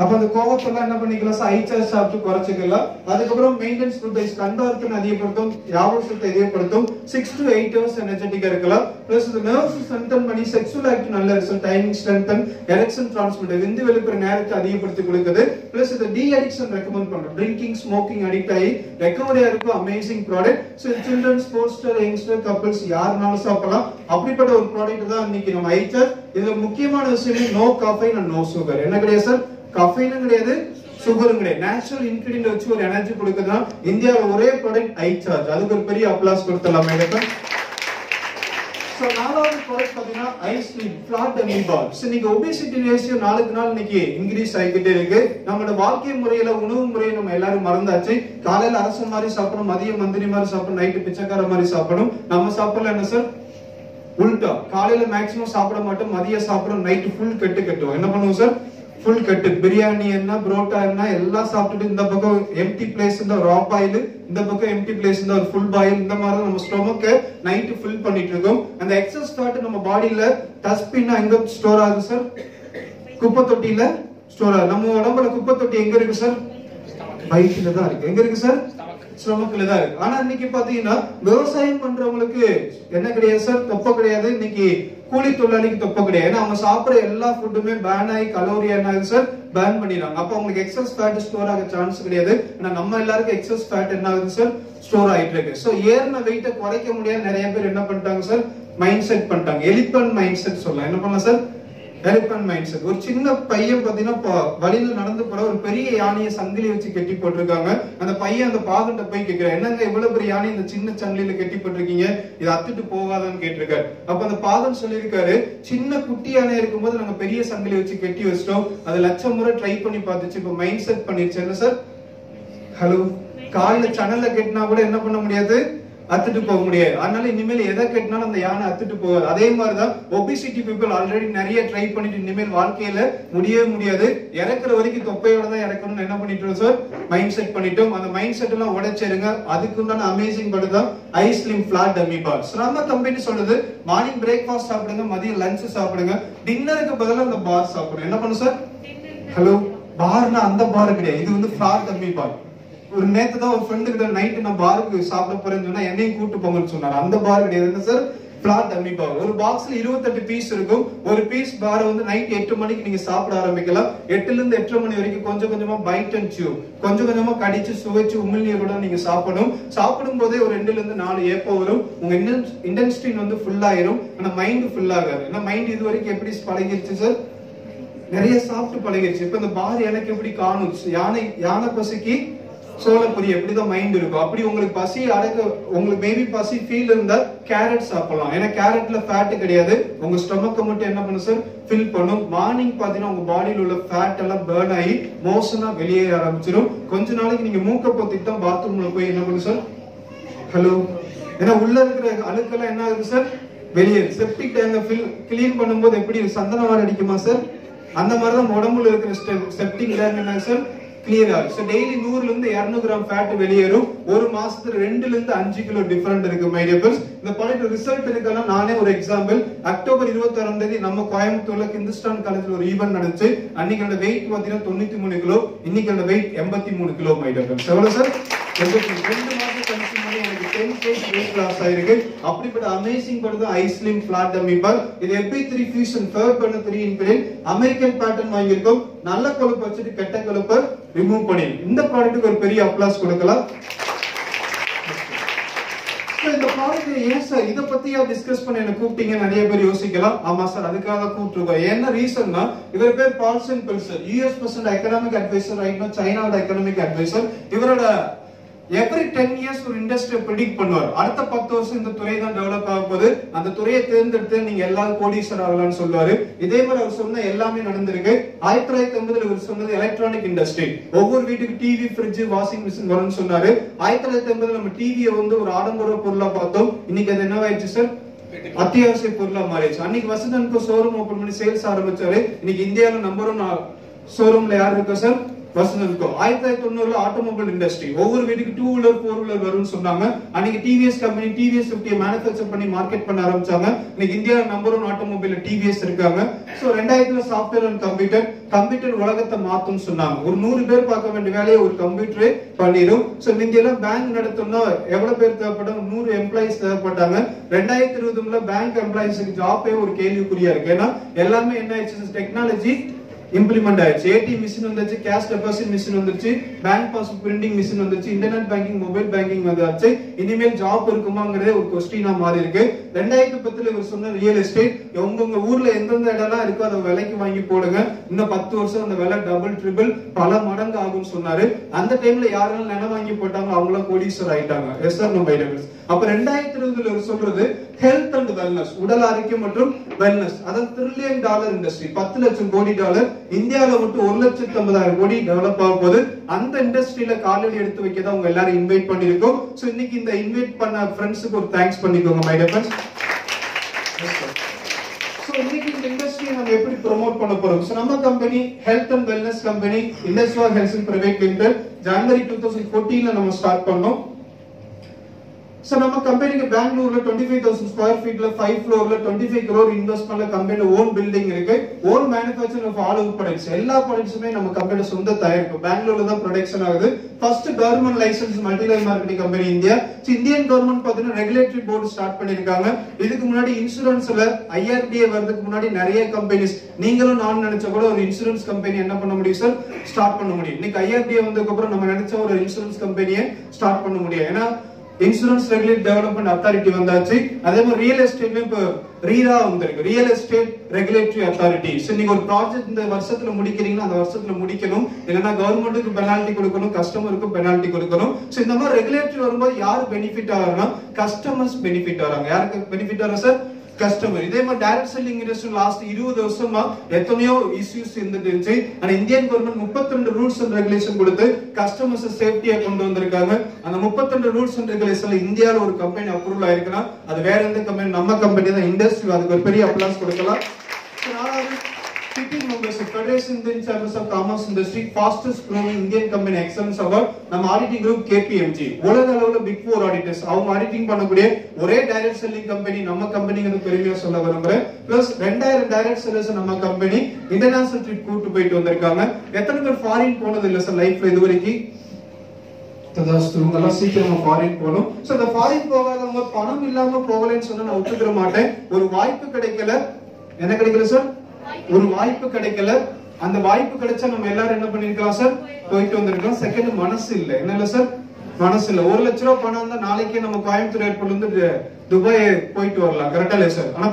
அப்ப அந்த கோவத்தெல்லாம் என்ன பண்ணிக்கலாம் சார் சாப்பிட்டு குறைச்சிக்கலாம் அதுக்கப்புறம் மெயின்டெனன்ஸ் ஃபுட் டைஸ் கண்டார்த்தன் அதிகப்படுத்தும் ஞாபகத்தை அதிகப்படுத்தும் சிக்ஸ் டு எயிட் ஹவர்ஸ் எனர்ஜெட்டிக்கா இருக்கலாம். பிளஸ் இந்த நர்வ்ஸ் ஸ்ட்ரென்தன் பண்ணி செக்ஷுவல் ஆக்ட் நல்ல result timing strengthen erection transmitter விந்து வெளிப்புற நேரத்தை அதிகப்படுத்தி கொடுக்குது. பிளஸ் இந்த டி அடிக்ஷன் ரெக்கமெண்ட் பண்றோம். ட்ரிங்கிங் ஸ்மோக்கிங் அடிக்ட் ஆகி ரெக்கவரியா இருக்கும். Amazing product so childrens poster youngster couples யாருனாலும் சாப்பிடலாம். அப்படிப்பட்ட ஒரு ப்ராடக்ட் தான் இன்னைக்கு நம்ம ஐச்சர் இதுல முக்கியமான விஷயம் no caffeine and no sugar என்ன கிடையாது சார் கஃபைனும் கிடையாது சுகரும் கிடையாது. நேச்சுரல் இன்கிரீடியன்ட் வச்சு ஒரு எனர்ஜி கொடுக்குதுன்னா இந்தியாவில் ஒரே ப்ராடக்ட் ஐ சார்ஜ் அதுக்கு ஒரு பெரிய அப்ளாஸ் கொடுத்துடலாமா எனக்கு ஸோ நாலாவது ப்ராடக்ட் பாத்தீங்கன்னா ice cream flat and so இன்னைக்கு ஒபேசிட்டி ரேஷியோ நாளுக்கு நாள் இன்னைக்கு இன்க்ரீஸ் ஆகிக்கிட்டே இருக்கு. நம்மளோட வாழ்க்கை முறையில உணவு முறையை நம்ம எல்லாரும் மறந்தாச்சு. காலையில அரசு மாதிரி சாப்பிடணும் மதியம் மந்திரி மாதிரி சாப்பிடணும் நைட்டு பிச்சைக்கார மாதிரி சாப்பிடணும். நம்ம சாப்பிடல என்ன சார்? உல்டா. காலையில மேக்ஸிமம் சாப்பிட மாட்டோம் மதியம் சாப்பிடும் நைட்டு ஃபுல் கெட்டு கட்டுவோம். என்ன பண்ணுவோம் சார்? ஃபுல் கட்டு பிரியாணி என்ன புரோட்டா என்ன எல்லாம் சாப்பிட்டுட்டு இந்த பக்கம் எம்டி பிளேஸ் இந்த ரா பாயில் இந்த பக்கம் எம்டி பிளேஸ் இந்த ஒரு ஃபுல் பாயில் இந்த மாதிரி தான் நம்ம ஸ்டொமக்க நைட்டு ஃபில் பண்ணிட்டு இருக்கோம். அந்த எக்ஸஸ் ஃபேட் நம்ம பாடியில டஸ்ட்பின்னா எங்க ஸ்டோர் ஆகுது சார் குப்பை தொட்டியில ஸ்டோர் ஆகுது. நம்ம உடம்புல குப்பை தொட்டி எங்க இருக்கு சார் வயிற்றுல தான் இருக்கு. எங்க இருக்கு சார் ஸ்டொமக்ல தான் இருக்கு. ஆனா இன்னைக்கு பாத்தீங்கன்னா விவசாயம் பண்றவங்களுக்கு என்ன கிடையாது சார் தொப்பை கிடையாது. இன்னைக்கு கூலி தொழிலாளிக்கு தொப்பை கிடையாது. ஏன்னா அவங்க சாப்பிட்ற எல்லா ஃபுட்டுமே பேன் ஆகி கலோரி என்ன ஆகுது சார் பேன் பண்ணிடுறாங்க அப்ப அவங்களுக்கு எக்ஸஸ் ஃபேட் ஸ்டோர் ஆக சான்ஸ் கிடையாது. ஏன்னா நம்ம எல்லாருக்கும் எக்ஸஸ் ஃபேட் என்ன ஆகுது சார் ஸ்டோர் ஆகிட்டு இருக்கு. ஸோ ஏறின வெயிட்டை குறைக்க முடியாது நிறைய பேர் என்ன பண்ணிட்டாங்க சார் மைண்ட் செட் பண்ணிட்டாங்க. எலிபன் மைண்ட் செட் சொல்லலாம் என்ன பண்ணலாம் சார் எலிபன் மைண்ட் செட் ஒரு சின்ன பையன் பாத்தீங்கன்னா வழியில் நடந்து போற ஒரு பெரிய யானையை சங்கிலி வச்சு கட்டி போட்டிருக்காங்க. அந்த பையன் அந்த பாகன்ட்ட போய் கேட்கிறான். என்னங்க இவ்வளவு பெரிய யானை இந்த சின்ன சங்கிலியில கட்டி போட்டிருக்கீங்க? இது அத்துட்டு போகாதான்னு கேட்டிருக்காரு. அப்ப அந்த பாகன் சொல்லியிருக்காரு சின்ன குட்டி யானை இருக்கும்போது நாங்க பெரிய சங்கிலி வச்சு கட்டி வச்சிட்டோம். அது லட்சம் முறை ட்ரை பண்ணி பார்த்துச்சு. இப்ப மைண்ட் செட் பண்ணிருச்சு. என்ன சார்? ஹலோ காலில் சணல்ல கட்டினா கூட என்ன பண்ண முடியாது? அத்துட்டு போக முடியாது. அதனால இனிமேல் எதை கட்டினாலும் அந்த யானை அத்துட்டு போகாது. அதே மாதிரிதான் ஒபிசிட்டி பீப்புள் ஆல்ரெடி நிறைய ட்ரை பண்ணிட்டு இனிமேல் வாழ்க்கையில முடியவே முடியாது. இறக்குற வரைக்கும் தொப்பையோட தான் இறக்கணும்னு என்ன பண்ணிட்டோம் சார் மைண்ட் செட் பண்ணிட்டோம். அந்த மைண்ட் செட் எல்லாம் உடைச்சிருங்க. அதுக்கு உண்டான அமேசிங் படுதான் ஐஸ்லிம் பிளாட் பார் நம்ம கம்பெனி சொல்றது மார்னிங் பிரேக்ஃபாஸ்ட் சாப்பிடுங்க மதியம் லஞ்ச் சாப்பிடுங்க. டின்னருக்கு பதிலா அந்த பார் சாப்பிடுங்க. என்ன பண்ணும் சார் ஹலோ பார்னா அந்த பார் கிடையாது. இது வந்து ஃபிளாட் பார் ஒரு நேத்து தான் ஒரு ஃப்ரெண்டு கிட்ட நைட்டு நான் பாருக்கு சாப்பிட போறேன்னு சொன்னா என்னையும் கூட்டு போங்கன்னு சொன்னார். அந்த பார் கிடையாது. என்ன சார் பிளாட் டம்மி பார் ஒரு பாக்ஸ்ல இருபத்தெட்டு பீஸ் இருக்கும். ஒரு பீஸ் பார் வந்து நைட் எட்டு மணிக்கு நீங்க சாப்பிட ஆரம்பிக்கலாம். எட்டுல இருந்து எட்டரை மணி வரைக்கும் கொஞ்சம் கொஞ்சமா பைட் அண்ட் சியூ கொஞ்சம் கொஞ்சமா கடிச்சு சுவைச்சு உமிழ்நீரோட நீங்க சாப்பிடணும். சாப்பிடும் போதே ஒரு ரெண்டுல இருந்து நாலு ஏப்பம் வரும். உங்க இண்டஸ்ட்ரின் வந்து ஃபுல் ஆயிரும். ஆனா மைண்ட் ஃபுல் ஆகாது. ஏன்னா மைண்ட் இது வரைக்கும் எப்படி பழகிருச்சு சார் நிறைய சாப்பிட்டு பழகிருச்சு. இப்ப இந்த பார் எனக்கு எப்படி காணும் யானை யானை பசுக்கு? சோளப்பொரி எப்படிதான் மைண்ட் இருக்கும். அப்படி உங்களுக்கு பசி அடக்க உங்களுக்கு மேபி பசி ஃபீல் இருந்தா கேரட் சாப்பிடலாம். ஏன்னா கேரட்ல ஃபேட் கிடையாது. உங்க ஸ்டொமக்க மட்டும் என்ன பண்ணும் சார் ஃபில் பண்ணும். மார்னிங் பாத்தீங்கன்னா உங்க பாடியில உள்ள ஃபேட் எல்லாம் பேர்ன் ஆகி மோசனா வெளியேற ஆரம்பிச்சிடும் கொஞ்ச நாளைக்கு நீங்க மூக்க பொத்திட்டு தான் பாத்ரூம்ல போய் என்ன பண்ணும் சார் ஹலோ ஏன்னா உள்ள இருக்கிற அழுக்கெல்லாம் என்ன ஆகுது சார் வெளியே. செப்டிக் டேங்க ஃபில் கிளீன் பண்ணும்போது எப்படி சந்தன வாடை அடிக்குமா சார் அந்த மாதிரி தான் உடம்புல இருக்கிற செப்டிக் டேங்க் என்ன சார் கிளியர் ஆகும் ஸோ டெய்லி நூறுல இருந்து இரநூறு கிராம் ஃபேட் வெளியேறும். ஒரு மாசத்துல ரெண்டுல இருந்து அஞ்சு கிலோ டிஃபரெண்ட் இருக்கு மை டியர்ஸ் இந்த ப்ராடக்ட் ரிசல்ட் இருக்கலாம் நானே ஒரு எக்ஸாம்பிள் அக்டோபர் இருபத்தி ஆறாம் தேதி நம்ம கோயம்புத்தூர்ல ஹிந்துஸ்தான் காலேஜ்ல ஒரு ஈவென்ட் நடந்துச்சு. அன்னைக்கு அந்த வெயிட் பாத்தீங்கன்னா தொண்ணூத்தி மூணு கிலோ. இன்னைக்கு அந்த வெயிட் எண்பத்தி மூணு கிலோ மை டியர்ஸ் எவ்வளவு சார் எண்பத்தி ரெண்டு மாசம் கன்சியூம் பண்ணி எனக்கு டென் கேஜ் வெயிட் லாஸ் ஆயிருக்கு. அப்படிப்பட்ட அமேசிங் படுது ஐஸ்லிம் பிளாட் டம்மி இது எப்பி த்ரீ ஃபியூஷன் ஃபேர் பண்ண த்ரீ இன்பிளின் அமெரிக்கன் பேட்டர்ன் வாங்கியிருக்கோம். நல்ல கொழுப்பு வச்சுட்டு கெட்ட கொழுப்பு. ரிமூவ் பண்ணி இந்த ப்ராடக்ட்டுக்கு ஒரு பெரிய அப்ளாஸ் கொடுக்கலாம். இந்த ப்ராடக்ட் ஏன் சார் இத பத்தியா டிஸ்கஸ் பண்ண என்ன கூப்பிட்டீங்க நிறைய பேர் யோசிக்கலாம். ஆமா சார் அதுக்காக தான் கூப்பிட்டுருக்கோம் என்ன ரீசன்னா இவர் பேர் பால்சன் Belzer US president economic advisor right சைனாவோட எக்கனாமிக் அட்வைசர் இவரோட எவ்ரி டென் இயர்ஸ் ஒரு இண்டஸ்ட்ரியை ப்ரிடிக் பண்ணுவார். அடுத்த பத்து வருஷம் இந்த துறை தான் டெவலப் ஆக போகுது. அந்த துறையை தேர்ந்தெடுத்து நீங்க எல்லாரும் கோடீஸ்வரர் ஆகலாம்னு சொல்லுவாரு. இதே மாதிரி அவர் சொன்ன எல்லாமே நடந்திருக்கு. ஆயிரத்தி தொள்ளாயிரத்தி ஐம்பதுல இவர் சொன்னது எலக்ட்ரானிக் இண்டஸ்ட்ரி ஒவ்வொரு வீட்டுக்கு டிவி ஃப்ரிட்ஜ் வாஷிங் மிஷின் வரும்னு சொன்னாரு. ஆயிரத்தி தொள்ளாயிரத்தி ஐம்பதுல நம்ம டிவியை வந்து ஒரு ஆடம்பர பொருளா பார்த்தோம். இன்னைக்கு அது என்னவாயிடுச்சு சார் அத்தியாவசிய பொருளா மாறிடுச்சு. அன்னைக்கு வசந்தனுக்கு ஷோரூம் ஓபன் பண்ணி சேல்ஸ் ஆரம்பிச்சாரு. இன்னைக்கு இந்தியாவில நம்பர் ஒன் ஷோரூம்ல யார் இருக்கா சார் வசந்தனுக்கும் ஆயிரத்தி தொள்ளாயிரத்தி தொண்ணூறுல ஆட்டோமொபைல் இண்டஸ்ட்ரி ஒவ்வொரு வீட்டுக்கு டூ வீலர் ஃபோர் வீலர் வரும்னு சொன்னாங்க. அன்னைக்கு டிவிஎஸ் கம்பெனி டிவிஎஸ் பிப்டியை மேனுஃபேக்சர் பண்ணி மார்க்கெட் பண்ண ஆரம்பிச்சாங்க. இன்னைக்கு India number one automobile TVS இருக்காங்க. ஸோ ரெண்டாயிரத்துல சாஃப்ட்வேர் அண்ட் கம்ப்யூட்டர் கம்ப்யூட்டர் உலகத்தை மாத்தும் சொன்னாங்க. ஒரு நூறு பேர் பார்க்க வேண்டிய வேலையை ஒரு கம்ப்யூட்டரே பண்ணிடும். ஸோ இந்தியெல்லாம் பேங்க் நடத்தணும்னா எவ்வளவு பேர் தேவைப்பட்டாங்க? நூறு எம்ப்ளாயிஸ் தேவைப்பட்டாங்க. ரெண்டாயிரத்தி இருபதுல பேங்க் எம்ப்ளாயிஸுக்கு ஜாப்பே ஒரு கேள்விக்குறியா இருக்கு. ஏன்னா எல்லாமே என்ன ஆயிடுச்சு? டெக்னாலஜி இம்ப்ளிமெண்ட் ஆயிடுச்சு. ஏடிஎம் மிஷின் வந்துருச்சு கேஷ் டெபாசிட் மிஷின் வந்துருச்சு பேங்க் பாஸ்புக் பிரிண்டிங் மிஷின் வந்துருச்சு இன்டர்நெட் பேங்கிங் மொபைல் பேங்கிங் வந்தாச்சு. இனிமேல் ஜாப் இருக்குமாங்கிறதே ஒரு கொஸ்டினா மாறி இருக்கு. ரெண்டாயிரத்தி பத்துல இவர் சொன்ன ரியல் எஸ்டேட் உங்க ஊர்ல எந்தெந்த இடம்லாம் இருக்கோ அதை விலைக்கு வாங்கி போடுங்க. இன்னும் பத்து வருஷம் அந்த விலை டபுள் ட்ரிபிள் பல மடங்கு ஆகும்னு சொன்னாரு. அந்த டைம்ல யாரெல்லாம் நிலம் வாங்கி போட்டாங்க அவங்களாம் கோடீஸ்வரர் ஆயிட்டாங்க. எஸ் ஆர் நோ வைட்டமின்ஸ் அப்ப ரெண்டாயிரத்தி இருபதுல இவர் சொல்றது ஹெல்த் அண்ட் வெல்னஸ் உடல் ஆரோக்கியம் மற்றும் வெல்னஸ் அதாவது ட்ரில்லியன் டாலர் இண்டஸ்ட்ரி பத்து லட்சம் கோடி டாலர் இந்தியாவில மட்டும் ஒரு லட்சத்தி ஐம்பதாயிரம் கோடி டெவலப் ஆக போகுது. அந்த இண்டஸ்ட்ரியில காலடி எடுத்து வைக்க தான் உங்க எல்லாரும் இன்வைட் பண்ணிருக்கோம் சோ இன்னைக்கு இந்த இன்வைட் பண்ண ஃப்ரெண்ட்ஸுக்கு ஒரு தேங்க்ஸ் பண்ணிக்கோங்க மை டிஃபரன்ஸ் சோ இன்னைக்கு இந்த இண்டஸ்ட்ரியை நம்ம எப்படி ப்ரோமோட் பண்ண போறோம்? சோ நம்ம company health and wellness company industrial health private limited January two thousand ஃபோர்டீன்ல நம்ம ஸ்டார்ட் பண்ணோம். சோ நம்ம கம்பெனிக்கு பெங்களூர்ல டுவெண்ட்டி ஃபைவ் தௌசண்ட் ஸ்கொயர் ஃபீட்ல ஃபைவ் ஃப்ளோர்ல டுவெண்ட்டி ஃபைவ் crore இன்வெஸ்ட்மெண்ட்ல கம்பெனி ஓன் பில்டிங் இருக்கு. Own manufacture of all over products எல்லா ப்ராடக்ட்ஸுமே நம்ம கம்பெனி சொந்த தயாரிப்பு. பெங்களூர்ல தான் ப்ரொடக்ஷன் ஆகுது. First government licence multilevel marketing company India Indian government பார்த்தீங்கன்னா ரெகுலேட்டரி போர்டு ஸ்டார்ட் பண்ணிருக்காங்க இதுக்கு முன்னாடி இன்சூரன்ஸ்ல ஐஆர்டிஏ வரதுக்கு முன்னாடி நிறைய கம்பெனிஸ் நீங்களும் நான் நினைச்ச கூட ஒரு இன்சூரன்ஸ் கம்பெனி என்ன பண்ண முடியும் சார் ஸ்டார்ட் பண்ண முடியும். இன்னைக்கு ஐஆர்டிஏ வந்ததுக்கு அப்புறம் நம்ம நினைச்ச ஒரு இன்சூரன்ஸ் கம்பெனியை ஸ்டார்ட் பண்ண முடியும் ஏன்னா இன்சூரன்ஸ் ரெகுலேட் டெவலப்மெண்ட் அத்தாரிட்டி வந்தாச்சு. அதே மாதிரி ரியல் எஸ்டேட்லயும் இப்போ ரீரா வந்திருக்கு ரியல் எஸ்டேட் ரெகுலேட்டரி அத்தாரிட்டி நீங்க ஒரு ப்ராஜெக்ட் இந்த வருஷத்துல முடிக்கிறீங்கன்னா அந்த வருஷத்துல முடிக்கணும். இல்லைன்னா கவர்மெண்ட்டுக்கு பெனால்டி கொடுக்கணும் கஸ்டமருக்கு பெனால்டி கொடுக்கணும். இந்த மாதிரி ரெகுலேட்டரி வரும்போது யார் பெனிஃபிட் ஆகிறாங்கன்னா கஸ்டமர்ஸ் பெனிஃபிட் ஆகிறாங்க. யாருக்கு பெனிஃபிட் ஆகிறா சார் கஸ்டமர் இதே மாதிரி டைரக்ட் செல்லிங் இண்டஸ்ட்ரி லாஸ்ட் இருபது வருஷமா எத்தனையோ இஷ்யூஸ் இருந்துட்டு இருந்துச்சு. ஆனா இந்தியன் கவர்மெண்ட் முப்பத்தி ரெண்டு ரூல்ஸ் அண்ட் ரெகுலேஷன் கொடுத்து கஸ்டமர்ஸ் சேஃப்டியா கொண்டு வந்திருக்காங்க. அந்த முப்பத்தி ரெண்டு ரூல்ஸ் அண்ட் ரெகுலேஷன்ல இந்தியாவில் ஒரு கம்பெனி அப்ரூவல் ஆயிருக்குன்னா அது வேற எந்த கம்பெனி நம்ம கம்பெனி தான். இண்டஸ்ட்ரி அதுக்கு ஒரு பெரிய அப்ளாஸ் கொடுக்கலாம். நாலாவது sitting federation Indian chambers of commerce industry fastest growing Indian company excellence award நம்ம ஆடிட்டிங் குரூப் கேபிஎம்ஜி உலக அளவுல பிக் ஃபோர் ஆடிட்டர்ஸ் அவங்க ஆடிட்டிங் பண்ணக்கூடிய ஒரே டைரக்ட் செல்லிங் கம்பெனி நம்ம கம்பெனிங்கிறது பெருமையா சொல்ல விரும்புறேன். பிளஸ் ரெண்டாயிரம் டைரக்ட் செல்லர்ஸ் நம்ம கம்பெனி இன்டர்நேஷனல் ட்ரிப் கூட்டு போயிட்டு வந்திருக்காங்க. எத்தனை பேர் ஃபாரின் போனது இல்ல சார் லைஃப்ல இது வரைக்கும் ததாஸ்து சீக்கிரமா ஃபாரின் போகணும். சோ இந்த ஃபாரின் போகாதவங்க பணம் இல்லாம போகலன்னு சொன்னா நான் ஒத்துக்கிற மாட்டேன். ஒரு வாய்ப்பு கிடைக்கல. என்ன கிடைக்கல சார் ஒரு வாய்ப்பு கிடைக்கல. அந்த வாய்ப்பு கிடைச்சா நம்ம எல்லாரும் என்ன பண்ணிருக்கலாம் சார் போயிட்டு வந்திருக்கலாம். செகண்ட் மனசு இல்ல. என்ன இல்ல சார் மனசு இல்ல. ஒரு லட்ச ரூபாய் பணம் இருந்தா நாளைக்கே நம்ம கோயம்புத்தூர் ஏர்போர்ட்ல இருந்து துபாய் போயிட்டு வரலாம். கரெக்டா இல்ல சார் ஆனா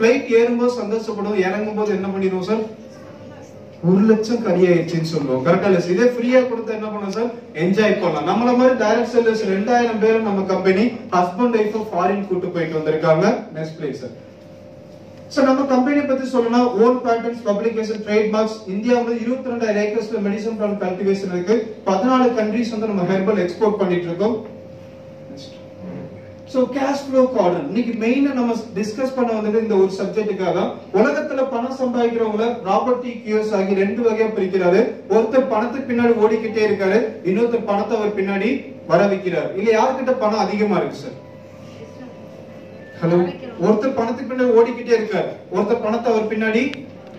பிளைட் ஏறும்போது சந்தோஷப்படும் இறங்கும் போது என்ன பண்ணிடுவோம் சார் ஒரு லட்சம் கறி ஆயிடுச்சுன்னு சொல்லுவோம் கரெக்டா இல்ல சார் இதே ஃப்ரீயா கொடுத்தா என்ன பண்ணுவோம் சார் என்ஜாய் பண்ணலாம். நம்மள மாதிரி டைரக்ட் செல்லர்ஸ் ரெண்டாயிரம் பேரும் நம்ம கம்பெனி ஹஸ்பண்ட் ஒய்ஃபும் ஃபாரின் கூட்டு போயிட்டு வந்திருக்காங்க. நெக்ஸ்ட் பிளேஸ் சார் சோ நம்ம கம்பெனி பத்தி சொல்லணும்னா own patents publication trade marks இந்தியாவுல இருபத்தி ரெண்டாயிரம் ஏக்கர்ஸ்ல மெடிசன் பிளான் கல்டிவேஷன் இருக்கு. பதினாலு கண்ட்ரீஸ் வந்து நம்ம ஹெர்பல் எக்ஸ்போர்ட் பண்ணிட்டு இருக்கோம். சோ கேஷ் ஃப்ளோ குவாட்ரன் இன்னைக்கு மெயினா நம்ம டிஸ்கஸ் பண்ண வந்தது இந்த ஒரு சப்ஜெக்ட்டுக்காக தான். உலகத்துல பணம் சம்பாதிக்கிறவங்கள ராபர்ட் டி e. ஆகி ரெண்டு வகையா பிரிக்கிறாரு. ஒருத்தர் பணத்துக்கு பின்னாடி ஓடிக்கிட்டே இருக்காரு. இன்னொருத்தர் பணத்தை அவர் பின்னாடி வர வைக்கிறார் இல்ல யார்கிட்ட பணம் அதிகமா இருக்கு சார் ஹலோ. ஒருத்தர் பணத்துக்கு பின்னாடி ஓடிக்கிட்டே இருக்கார். ஒருத்தர் பணத்தை அவர் பின்னாடி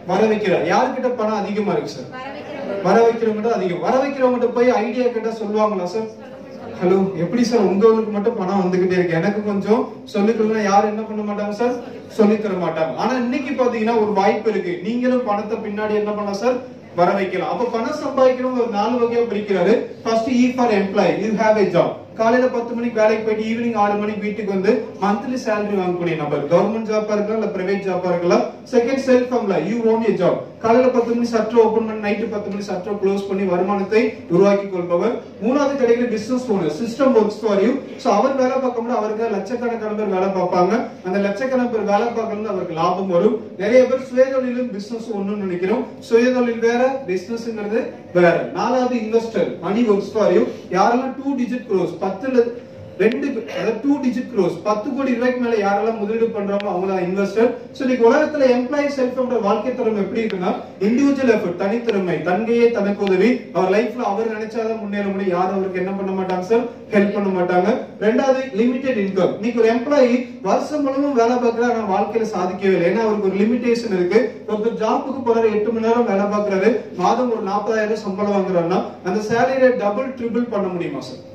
வர வைக்கிறார். யாருக்கிட்ட பணம் அதிகமா இருக்கு சார் வர வைக்கிறவங்க அதிகம். வர வைக்கிறவங்க போய் ஐடியா கேட்டா சொல்லுவாங்களா சார் ஹலோ எப்படி சார் உங்களுக்கு மட்டும் பணம் வந்துகிட்டே இருக்கு. எனக்கு கொஞ்சம் சொல்லிக் யாரும் என்ன பண்ண மாட்டாங்க சார் சொல்லித் தர மாட்டாங்க. ஆனா இன்னைக்கு பாத்தீங்கன்னா ஒரு வாய்ப்பு இருக்கு. நீங்களும் பணத்தை பின்னாடி என்ன பண்ணலாம் சார் வர வைக்கலாம். அப்ப பணம் சம்பாதிக்கிறவங்க ஒரு நாலு வகையா பிரிக்கிறாரு. First E for employ you have a job காலையில பத்து மணிக்கு வேலைக்கு போயிட்டு ஈவினிங் ஆறு மணிக்கு வீட்டுக்கு வந்து மந்த்லி சேலரி வாங்கக்கூடிய நபர். கவர்மெண்ட் ஜாப்பா இருக்கலாம் இல்ல பிரைவேட் ஜாப்பா இருக்கலாம். Second self employ you own a job காலையில பத்து மணி சற்று ஓபன் பண்ணி நைட்டு பத்து மணி சற்று க்ளோஸ் பண்ணி வருமானத்தை உருவாக்கி கொள்பவர். மூணாவது கிடைக்கிற business owner system works for you so அவர் வேலை பார்க்க முடியும் அவருக்கு லட்சக்கணக்கான பேர் வேலை பார்ப்பாங்க. அந்த லட்சக்கணக்கான பேர் வேலை பார்க்கறது அவருக்கு லாபம் வரும். நிறைய பேர் சுயதொழிலும் பிசினஸ் ஒண்ணுன்னு நினைக்கிறோம். சுயதொழில் வேற பிசினஸ்ங்கிறது வேற. நாலாவது investor money works for you யாரெல்லாம் டூ டிஜிட் க்ரோஸ் பத்துல ரெண்டு அதாவது டூ டிஜிட் க்ரோஸ் பத்து கோடி ரூபாய்க்கு மேல யாரெல்லாம் முதலீடு பண்றாங்களோ அவங்க தான் இன்வெஸ்டர் சோ இன்னைக்கு உலகத்துல எம்ப்ளாயி செல்ஃப் வாழ்க்கை திறமை எப்படி இருக்குன்னா இண்டிவிஜுவல் எஃபர்ட் தனித்திறமை தன்கையே தனக்கு உதவி அவர் லைஃப்ல அவர் நினைச்சாதான் முன்னேற முடியும். யாரும் அவருக்கு என்ன பண்ண மாட்டாங்க சார் ஹெல்ப் பண்ண மாட்டாங்க. ரெண்டாவது லிமிடெட் இன்கம் இன்னைக்கு ஒரு எம்ப்ளாயி வருஷம் முழுவதும் வேலை பார்க்கறாரு ஆனா வாழ்க்கையில சாதிக்கவே இல்லை. ஏன்னா அவருக்கு ஒரு லிமிடேஷன் இருக்கு. ஒருத்தர் ஜாப்புக்கு போறாரு எட்டு மணி நேரம் வேலை பார்க்கறாரு. மாதம் ஒரு நாற்பதாயிரம் சம்பளம் வாங்குறாருன்னா அந்த சேலரியை டபுள் ட்ரிபிள் பண்ண முடியுமா சார்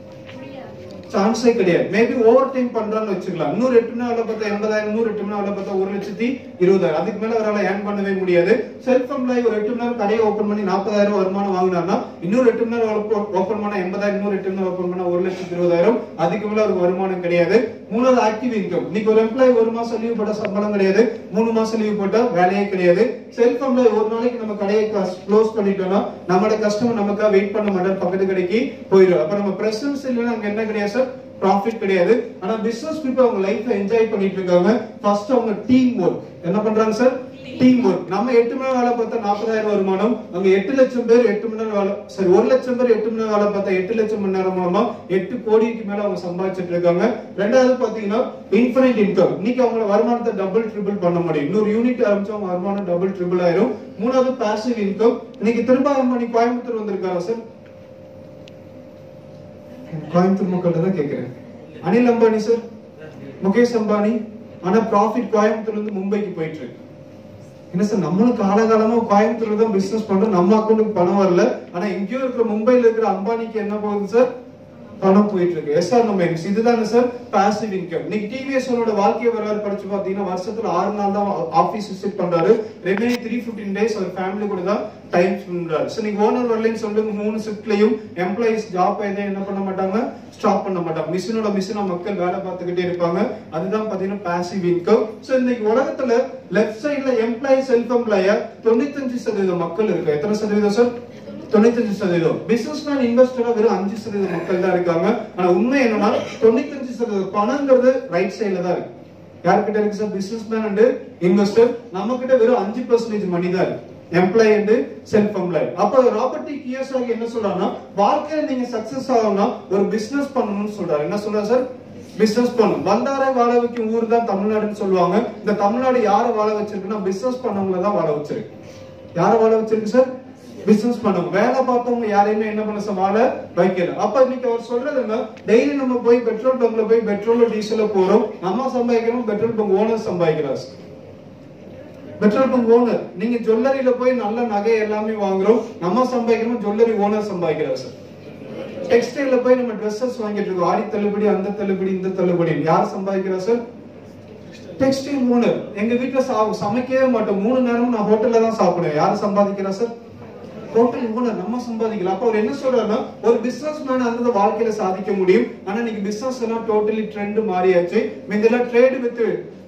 சான்ஸே கிடையாது. மேபி ஓவர் டைம் பண்றான்னு வச்சுக்கலாம். இன்னொரு எட்டு மணி நேரம் பார்த்தா எண்பதாயிரம் இன்னொரு எட்டு மணி நேரம் பார்த்தா ஒரு லட்சத்தி இருபதாயிரம். அதுக்கு மேல அவரால் ஏர்ன் பண்ணவே முடியாது. செல்ஃப் எம்ப்ளாய் ஒரு எட்டு மணி நேரம் கடையை ஓப்பன் பண்ணி நாற்பதாயிரம் வருமானம் வாங்கினார்னா இன்னொரு எட்டு மணி நேரம் ஓப்பன் பண்ணா எண்பதாயிரம் இன்னொரு எட்டு மணி நேரம் ஓபன் பண்ணா ஒரு லட்சத்தி இருபதாயிரம். அதுக்கு மேல அவருக்கு வருமானம் கிடையாது. மூணாவது ஆக்டிவ் இன்கம் இன்னைக்கு ஒரு எம்ப்ளாய் ஒரு மாசம் லீவ் போட்ட சம்பளம் கிடையாது. மூணு மாசம் லீவ் போட்டா வேலையே கிடையாது. செல்ஃப் எம்ப்ளாய் ஒரு நாளைக்கு நம்ம கடையை க்ளோஸ் பண்ணிட்டோம்னா நம்மளோட கஸ்டமர் நமக்காக வெயிட் பண்ண மாட்டார். பக்கத்து கடைக்கு போயிடும் அப்ப நம்ம பிரசன்ஸ் இல்லைன்னா அங்க என்ன கிடையாது ப்ராஃபிட் கிடையாது. ஆனா பிசினஸ் பீப்புள் அவங்க லைஃப்ல என்ஜாய் பண்ணிட்டு இருக்காங்க. ஃபர்ஸ்ட் அவங்க டீம் ஒர்க் என்ன பண்றாங்க சார் டீம் ஒர்க் நம்ம எட்டு மணி நேரம் வேலை பார்த்தா நாற்பதாயிரம் வருமானம். அங்க எட்டு லட்சம் பேர் எட்டு மணி நேரம் வேலை சரி ஒரு லட்சம் பேர் எட்டு மணி நேரம் வேலை பார்த்தா எட்டு லட்சம் மணி நேரம் மூலமா எட்டு கோடிக்கு மேல அவங்க சம்பாதிச்சிட்டு இருக்காங்க. ரெண்டாவது பாத்தீங்கன்னா இன்ஃபினைட் இன்கம் இன்னைக்கு அவங்களோட வருமானத்தை டபுள் ட்ரிபிள் பண்ண முடியும். இன்னொரு யூனிட் ஆரம்பிச்சு அவங்க வருமானம் டபுள் ட்ரிபிள் ஆயிரும். மூணாவது பாசிவ் இன்கம் இன்னைக்கு திரும்ப அம்பானி கோயம்புத்தூர் வந்திருக்காரா சார் கோயம்புத்தூர் மக்கள்கிட்ட தான் கேட்கிறேன். அனில் அம்பானி சார் முகேஷ் அம்பானி ஆனா ப்ராஃபிட் கோயம்புத்தூர்ல இருந்து மும்பைக்கு போயிட்டு இருக்கு. என்ன சார் நம்மளும் காலகாலமா கோயம்புத்தூர்ல தான் பிசினஸ் பண்றோம் நம்ம அக்கௌண்ட்டுக்கு பணம் வரல. ஆனா எங்கேயோ இருக்கிற மும்பைல இருக்கிற அம்பானிக்கு என்ன போகுது சார் பணம் போயிட்டு இருக்கு எஸ் ஆர் நம்ம இதுதாங்க சார் பாசிவ் இன்கம் இன்னைக்கு டிவிஎஸ் ஓட வாழ்க்கை வரலாறு படிச்சு பாத்தீங்கன்னா வருஷத்துல ஆறு நாள் தான் ஆபீஸ் விசிட் பண்றாரு. ரெவென்யூ த்ரீ பிப்டீன் டேஸ் அவர் ஃபேமிலி கூட தான் டைம் பண்றாரு. ஸோ நீங்க ஓனர் வரலன்னு சொல்லுங்க மூணு ஷிஃப்ட்லயும் எம்ப்ளாயிஸ் ஜாப் எதுவும் என்ன பண்ண மாட்டாங்க ஸ்டாப் பண்ண மாட்டாங்க. மிஷினோட மிஷினா மக்கள் வேலை பார்த்துக்கிட்டே இருப்பாங்க. அதுதான் பாத்தீங்கன்னா பாசிவ் இன்கம் ஸோ இன்னைக்கு உலகத்துல லெஃப்ட் சைடுல எம்ப்ளாயி செல்ஃப் எம்ப்ளாயர் தொண்ணூத்தஞ்சு சதவீத மக்கள் இருக்கு? எத்தனை சதவீதம் சார் தொண்ணூத்தஞ்சு சதவீதம். பிசினஸ் மேன் இன்வெஸ்டரா வெறும் அஞ்சு சதவீதம் மக்கள் தான் இருக்காங்க. ஆனா உண்மை என்னன்னா தொண்ணூத்தஞ்சு சதவீதம் பணங்கிறது ரைட் சைட்ல தான் இருக்கு. யார்கிட்ட இருக்கு sir business man and investor நம்ம கிட்ட வெறும் அஞ்சு பர்சன்டேஜ் மணி தான் இருக்கு. எம்ப்ளாய் அண்ட் செல்ஃப் எம்ப்ளாய் அப்ப ராபர்ட் கியோசாகி e. என்ன சொல்றாருன்னா வாழ்க்கையில நீங்க சக்சஸ் ஆகணும்னா ஒரு பிசினஸ் பண்ணணும்னு சொல்றாரு. என்ன சொல்றாரு சார் பிசினஸ் பண்ணும் வந்தாரை வாழ வைக்கும் ஊர் தான் தமிழ்நாடுன்னு சொல்லுவாங்க. இந்த தமிழ்நாடு யாரை வாழ வச்சிருக்குன்னா பிசினஸ் பண்ணவங்கள தான் வாழ வச்சிருக்கு. யாரை வாழ வச்சிருக்கு சார் பிசினஸ் பண்ணவங்க வேலை பார்த்தவங்க யாரையுமே என்ன பண்ண சார் வைக்கல. அப்ப இன்னைக்கு அவர் சொல்றது என்ன? டெய்லி நம்ம போய் பெட்ரோல் பங்க்ல போய் பெட்ரோல் டீசல் போறோம். நம்ம சம்பாதிக்கிறோம் petrol bunk owner சம்பாதிக்கிறார். Sir petrol bunk owner. நீங்க ஜுவல்லரியில போய் நல்ல நகை எல்லாமே வாங்குறோம். நம்ம சம்பாதிக்கிறோம் ஜுவல்லரி ஓனர் சம்பாதிக்கிறார் சார் டெக்ஸ்டைல்ல போய் நம்ம ட்ரெஸ்ஸஸ் வாங்கிட்டு இருக்கோம். ஆடி தள்ளுபடி அந்த தள்ளுபடி இந்த தள்ளுபடி. யார் சம்பாதிக்கிறா சார் டெக்ஸ்டைல் ஓனர் எங்க வீட்டுல சா- சமைக்கவே மாட்டோம். மூணு நேரமும் நான் ஹோட்டல்ல தான் சாப்பிடுவேன். யார் சம்பாதிக்கிறா சார் ஹோட்டல் ஓனர் நம்ம சம்பாதிக்கலாம் அப்ப அவர் என்ன சொல்றாருன்னா ஒரு பிசினஸ் மேன் அந்த வாழ்க்கையில சாதிக்க முடியும். ஆனா இன்னைக்கு பிசினஸ் எல்லாம் டோட்டலி ட்ரெண்ட் மாறியாச்சு. இதெல்லாம் ட்ரேடு வித்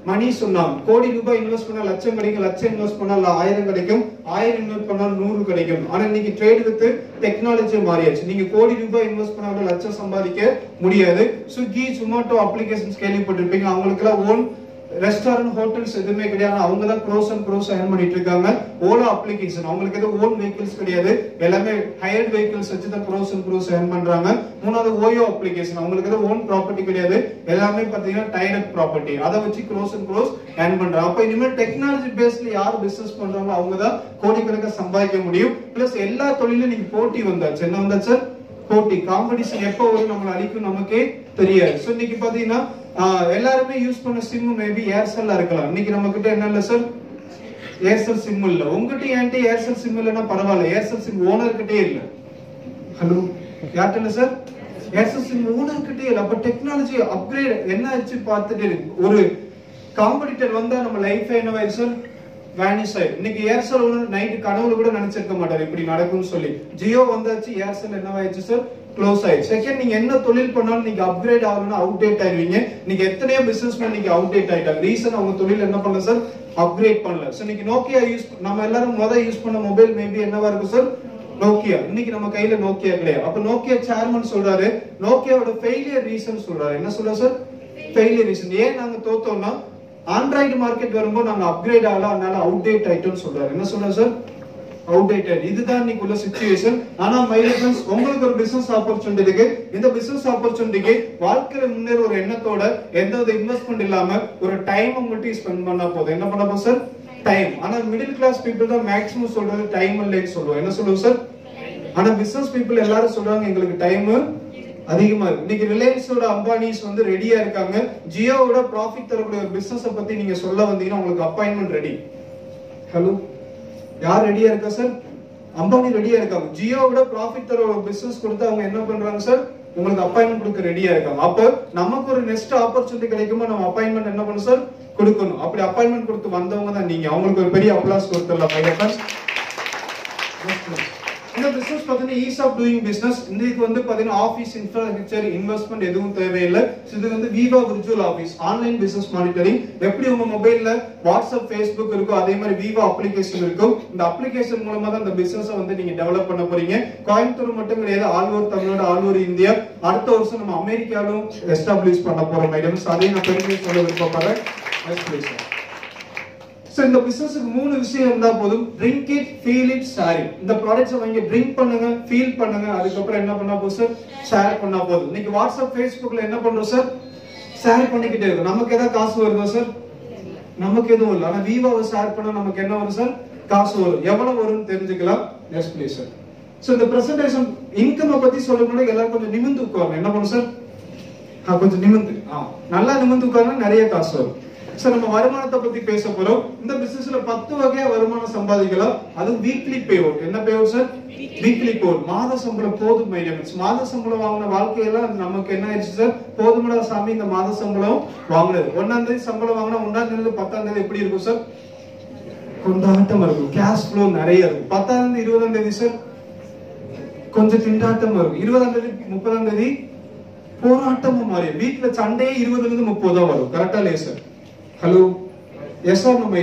மணி சொன்னாங்க கோடி ரூபாய் இன்வெஸ்ட் பண்ணா லட்சம் கிடைக்கும் லட்சம் இன்வெஸ்ட் பண்ணா ஆயிரம் கிடைக்கும் ஆயிரம் இன்வெஸ்ட் பண்ணா நூறு கிடைக்கும். ஆனா இன்னைக்கு ட்ரேட் வித் டெக்னாலஜி மாறியாச்சு. நீங்க கோடி ரூபாய் இன்வெஸ்ட் பண்ணா லட்சம் சம்பாதிக்க முடியாது. ஸ்விக்கி ஜொமேட்டோ அப்ளிகேஷன்ஸ் கேள்விப்பட்டிருப்பீங்க. அவங்களுக்கு எல்லாம் ஓன் ரெஸ்டாரண்ட் ஹோட்டல்ஸ் எதுவுமே கிடையாது. அவங்க தான் க்ளோஸ் அண்ட் க்ளோஸ் ஏர்ன் பண்ணிட்டு இருக்காங்க. ஓலா அப்ளிகேஷன் அவங்களுக்கு எதுவும் ஓன் வெஹிக்கிள்ஸ் கிடையாது. எல்லாமே ஹையர்ட் வெஹிக்கிள்ஸ் வச்சு தான் க்ளோஸ் அண்ட் க்ளோஸ் ஏர்ன் பண்றாங்க. மூணாவது ஓயோ அப்ளிகேஷன் அவங்களுக்கு எதுவும் ஓன் ப்ராப்பர்ட்டி கிடையாது. எல்லாமே பாத்தீங்கன்னா டைரக்ட் ப்ராப்பர்ட்டி அதை வச்சு க்ளோஸ் அண்ட் க்ரோஸ் ஏர்ன் பண்றாங்க. அப்ப இனிமேல் டெக்னாலஜி பேஸ்ல யார் பிசினஸ் பண்றாங்களோ அவங்க தான் கோடிக்கணக்காக சம்பாதிக்க முடியும். பிளஸ் எல்லா தொழிலும் நீங்க போட்டி வந்தாச்சு. என்ன வந்தாச்சு? போட்டி. காம்படிஷன் எப்போ வரும் நம்மளை அழிக்கும் நமக்கே தெரியாது. சோ இன்னைக்கு பாத்தீங்கன்னா எல்லாருமே யூஸ் பண்ண சிம் மேபி ஏர்செல்லா இருக்கலாம். இன்னைக்கு நம்ம கிட்ட என்ன இல்ல சார் ஏர்செல் சிம் இல்ல. உங்ககிட்ட என்கிட்ட ஏர்செல் சிம் இல்லைன்னா பரவாயில்ல. ஏர்செல் சிம் ஓனர் கிட்டே இல்ல. ஹலோ யார்கிட்ட இல்ல சார் ஏர்செல் சிம் ஓனர் கிட்டே இல்ல. அப்ப டெக்னாலஜி அப்கிரேட் என்ன ஆச்சு பார்த்துட்டு ஒரு காம்படிட்டர் வந்தா நம்ம லைஃப் என்னவாயிரு சார் வேனிஷ் ஆயிடும் இன்னைக்கு ஏர்செல் ஒன்று நைட்டு கனவுல கூட நினைச்சிருக்க மாட்டார். இப்படி நடக்கும்னு சொல்லி. ஜியோ வந்தாச்சு ஏர்செல் என்னவாயிடுச்சு சார் க்ளோஸ் ஆயிடுச்சு. செகண்ட் நீங்க என்ன தொழில் பண்ணாலும் நீங்க அப்கிரேட் ஆகணும்னா அவுடேட் ஆயிடுவீங்க நீங்க எத்தனையோ பிசினஸ் மேன் நீங்க அவுடேட் ஆயிட்டாங்க. ரீசன் அவங்க தொழில் என்ன பண்ணல சார் அப்கிரேட் பண்ணல. ஸோ இன்னைக்கு நோக்கியா யூஸ் நம்ம எல்லாரும் முத யூஸ் பண்ண மொபைல் மேபி என்னவா இருக்கும் சார் நோக்கியா இன்னைக்கு நம்ம கையில நோக்கியா கிடையாது. அப்ப நோக்கியா சேர்மன் சொல்றாரு. நோக்கியாவோட ஃபெயிலியர் ரீசன் சொல்றாரு. என்ன சொல்றாரு சார் ஃபெயிலியர் ரீசன் ஏன் நாங்க தோத்தோம்னா ஆண்ட்ராய்டு மார்க்கெட் வரும்போது நாங்க அப்கிரேட் ஆகல அதனால அவுடேட் ஆயிட்டோம்னு சொல்றாரு. என்ன சொல்றாரு சார் அவுடேட்டட் இதுதான் இன்னைக்கு உள்ள சுச்சுவேஷன் ஆனா மை ஃப்ரெண்ட்ஸ் உங்களுக்கு ஒரு பிசினஸ் ஆப்பர்ச்சுனிட்டி இருக்கு. இந்த பிசினஸ் ஆப்பர்ச்சுனிட்டிக்கு வாழ்க்கையில முன்னேற ஒரு எண்ணத்தோட எந்த வித இன்வெஸ்ட்மெண்ட் இல்லாம ஒரு டைம் மட்டும் ஸ்பெண்ட் பண்ணா போதும். என்ன பண்ண போதும் சார் டைம் ஆனா மிடில் கிளாஸ் பீப்புள் தான் மேக்ஸிமம் சொல்றது டைம் இல்லைன்னு சொல்லுவோம். என்ன சொல்லுவோம் சார் ஆனா பிசினஸ் பீப்புள் எல்லாரும் சொல்றாங்க எங்களுக்கு டைம் அதிகமா இருக்கு. இன்னைக்கு ரிலையன்ஸோட அம்பானிஸ் வந்து ரெடியா இருக்காங்க. ஜியோவோட ப்ராஃபிட் தரக்கூடிய ஒரு பிசினஸ் பத்தி நீங்க சொல்ல வந்தீங்கன்னா உங்களுக்கு அப்பாயின்மெண்ட் ரெடி ஹலோ யார் ரெடியா இருக்கா சார் அம்பானி ரெடியா இருக்காங்க. ஜியோவோட ப்ராஃபிட் தர ஒரு பிசினஸ் கொடுத்து அவங்க என்ன பண்றாங்க சார் உங்களுக்கு அப்பாயின்மெண்ட் கொடுக்க ரெடியா இருக்காங்க. அப்போ நமக்கு ஒரு நெக்ஸ்ட் ஆப்பர்ச்சுனிட்டி கிடைக்குமா? நம்ம அப்பாயின்மெண்ட் என்ன பண்ணணும் சார் கொடுக்கணும். அப்படி அப்பாயின்மெண்ட் கொடுத்து வந்தவங்க தான் நீங்க. அவங்களுக்கு ஒரு பெரிய அப்ளாஸ் கொடுத்துடலாம் my dear. இந்த பிசினஸ் பார்த்தீங்கன்னா ஈஸ் ஆஃப் டூயிங் பிசினஸ் இதுக்கு வந்து பார்த்தீங்கன்னா ஆஃபீஸ் இன்ஃப்ராஸ்ட்ரக்சர் இன்வெஸ்ட்மெண்ட் எதுவும் தேவையில்லை. இது வந்து Viva virtual office online business monitoring எப்படி உங்க மொபைல்ல வாட்ஸ்அப் ஃபேஸ்புக் இருக்கோ அதே மாதிரி விவா அப்ளிகேஷன் இருக்கும் இந்த அப்ளிகேஷன் மூலமா தான் இந்த பிசினஸ் வந்து நீங்க டெவலப் பண்ண போறீங்க. கோயம்புத்தூர் மட்டும் கிடையாது all over Tamil Nadu all over India. அடுத்த வருஷம் நம்ம அமெரிக்காலும் எஸ்டாப்ளிஷ் பண்ண போறோம் மேடம் அதையும் நான் பெருமையை சொல்ல விருப்பப்படுறேன். Yes, சோ இந்த பிசினஸ்க்கு மூணு விஷயம் இருந்தா போதும். Drink it feel it share it இந்த ப்ராடக்ட்ஸ் வாங்கி ட்ரிங்க் பண்ணுங்க ஃபீல் பண்ணுங்க. அதுக்கப்புறம் என்ன பண்ணா போதும் சார் ஷேர் பண்ணா போதும். இன்னைக்கு வாட்ஸ்அப் ஃபேஸ்புக்ல என்ன பண்றோம் சார் ஷேர் பண்ணிக்கிட்டே இருக்கும். நமக்கு ஏதாவது காசு வருதா சார் நமக்கு எதுவும் இல்லை. ஆனா விவோவை ஷேர் பண்ண நமக்கு என்ன வரும் சார் காசு வரும். எவ்வளவு வரும்னு தெரிஞ்சுக்கலாம். எஸ் ப்ளீஸ் சார் சோ இந்த பிரசன்டேஷன் இன்கம் பத்தி சொல்லும்போது எல்லாரும் கொஞ்சம் நிமிந்து உட்காருங்க. என்ன பண்ணும் சார் கொஞ்சம் நிமிந்து ஆ, நல்லா நிமிந்து உட்கார்ந்தா நிறைய காசு வரும். சார் நம்ம வருமானத்தை பத்தி பேச போறோம். இந்த பிசினஸ்ல பத்து வகையா வருமானம் சம்பாதிக்கலாம். அது வீக்லி பே அவுட் என்ன pay out sir weekly pay out மாத சம்பளம் போதும் மைடியம்ஸ் மாத சம்பளம் வாங்கின வாழ்க்கையெல்லாம் நமக்கு என்ன ஆயிடுச்சு சார் போதுமடா சாமி இந்த மாத சம்பளம் வாங்கினது. ஒன்னாம் தேதி சம்பளம் வாங்கினா ஒன்னாம் தேதி பத்தாம் தேதி எப்படி இருக்கும் சார் கொண்டாட்டம் இருக்கும். கேஷ் ஃப்ளோ நிறைய இருக்கும். பத்தாம் தேதி இருபதாம் தேதி சார் கொஞ்சம் திண்டாட்டம் இருக்கும். இருபதாம் தேதி முப்பதாம் தேதி போராட்டமும் மாறி வீட்டுல சண்டையே இருபதுல இருந்து முப்பது வரும் கரெக்டா இல்லையா சார் ஹலோ எஸ் ஆர் நம்ம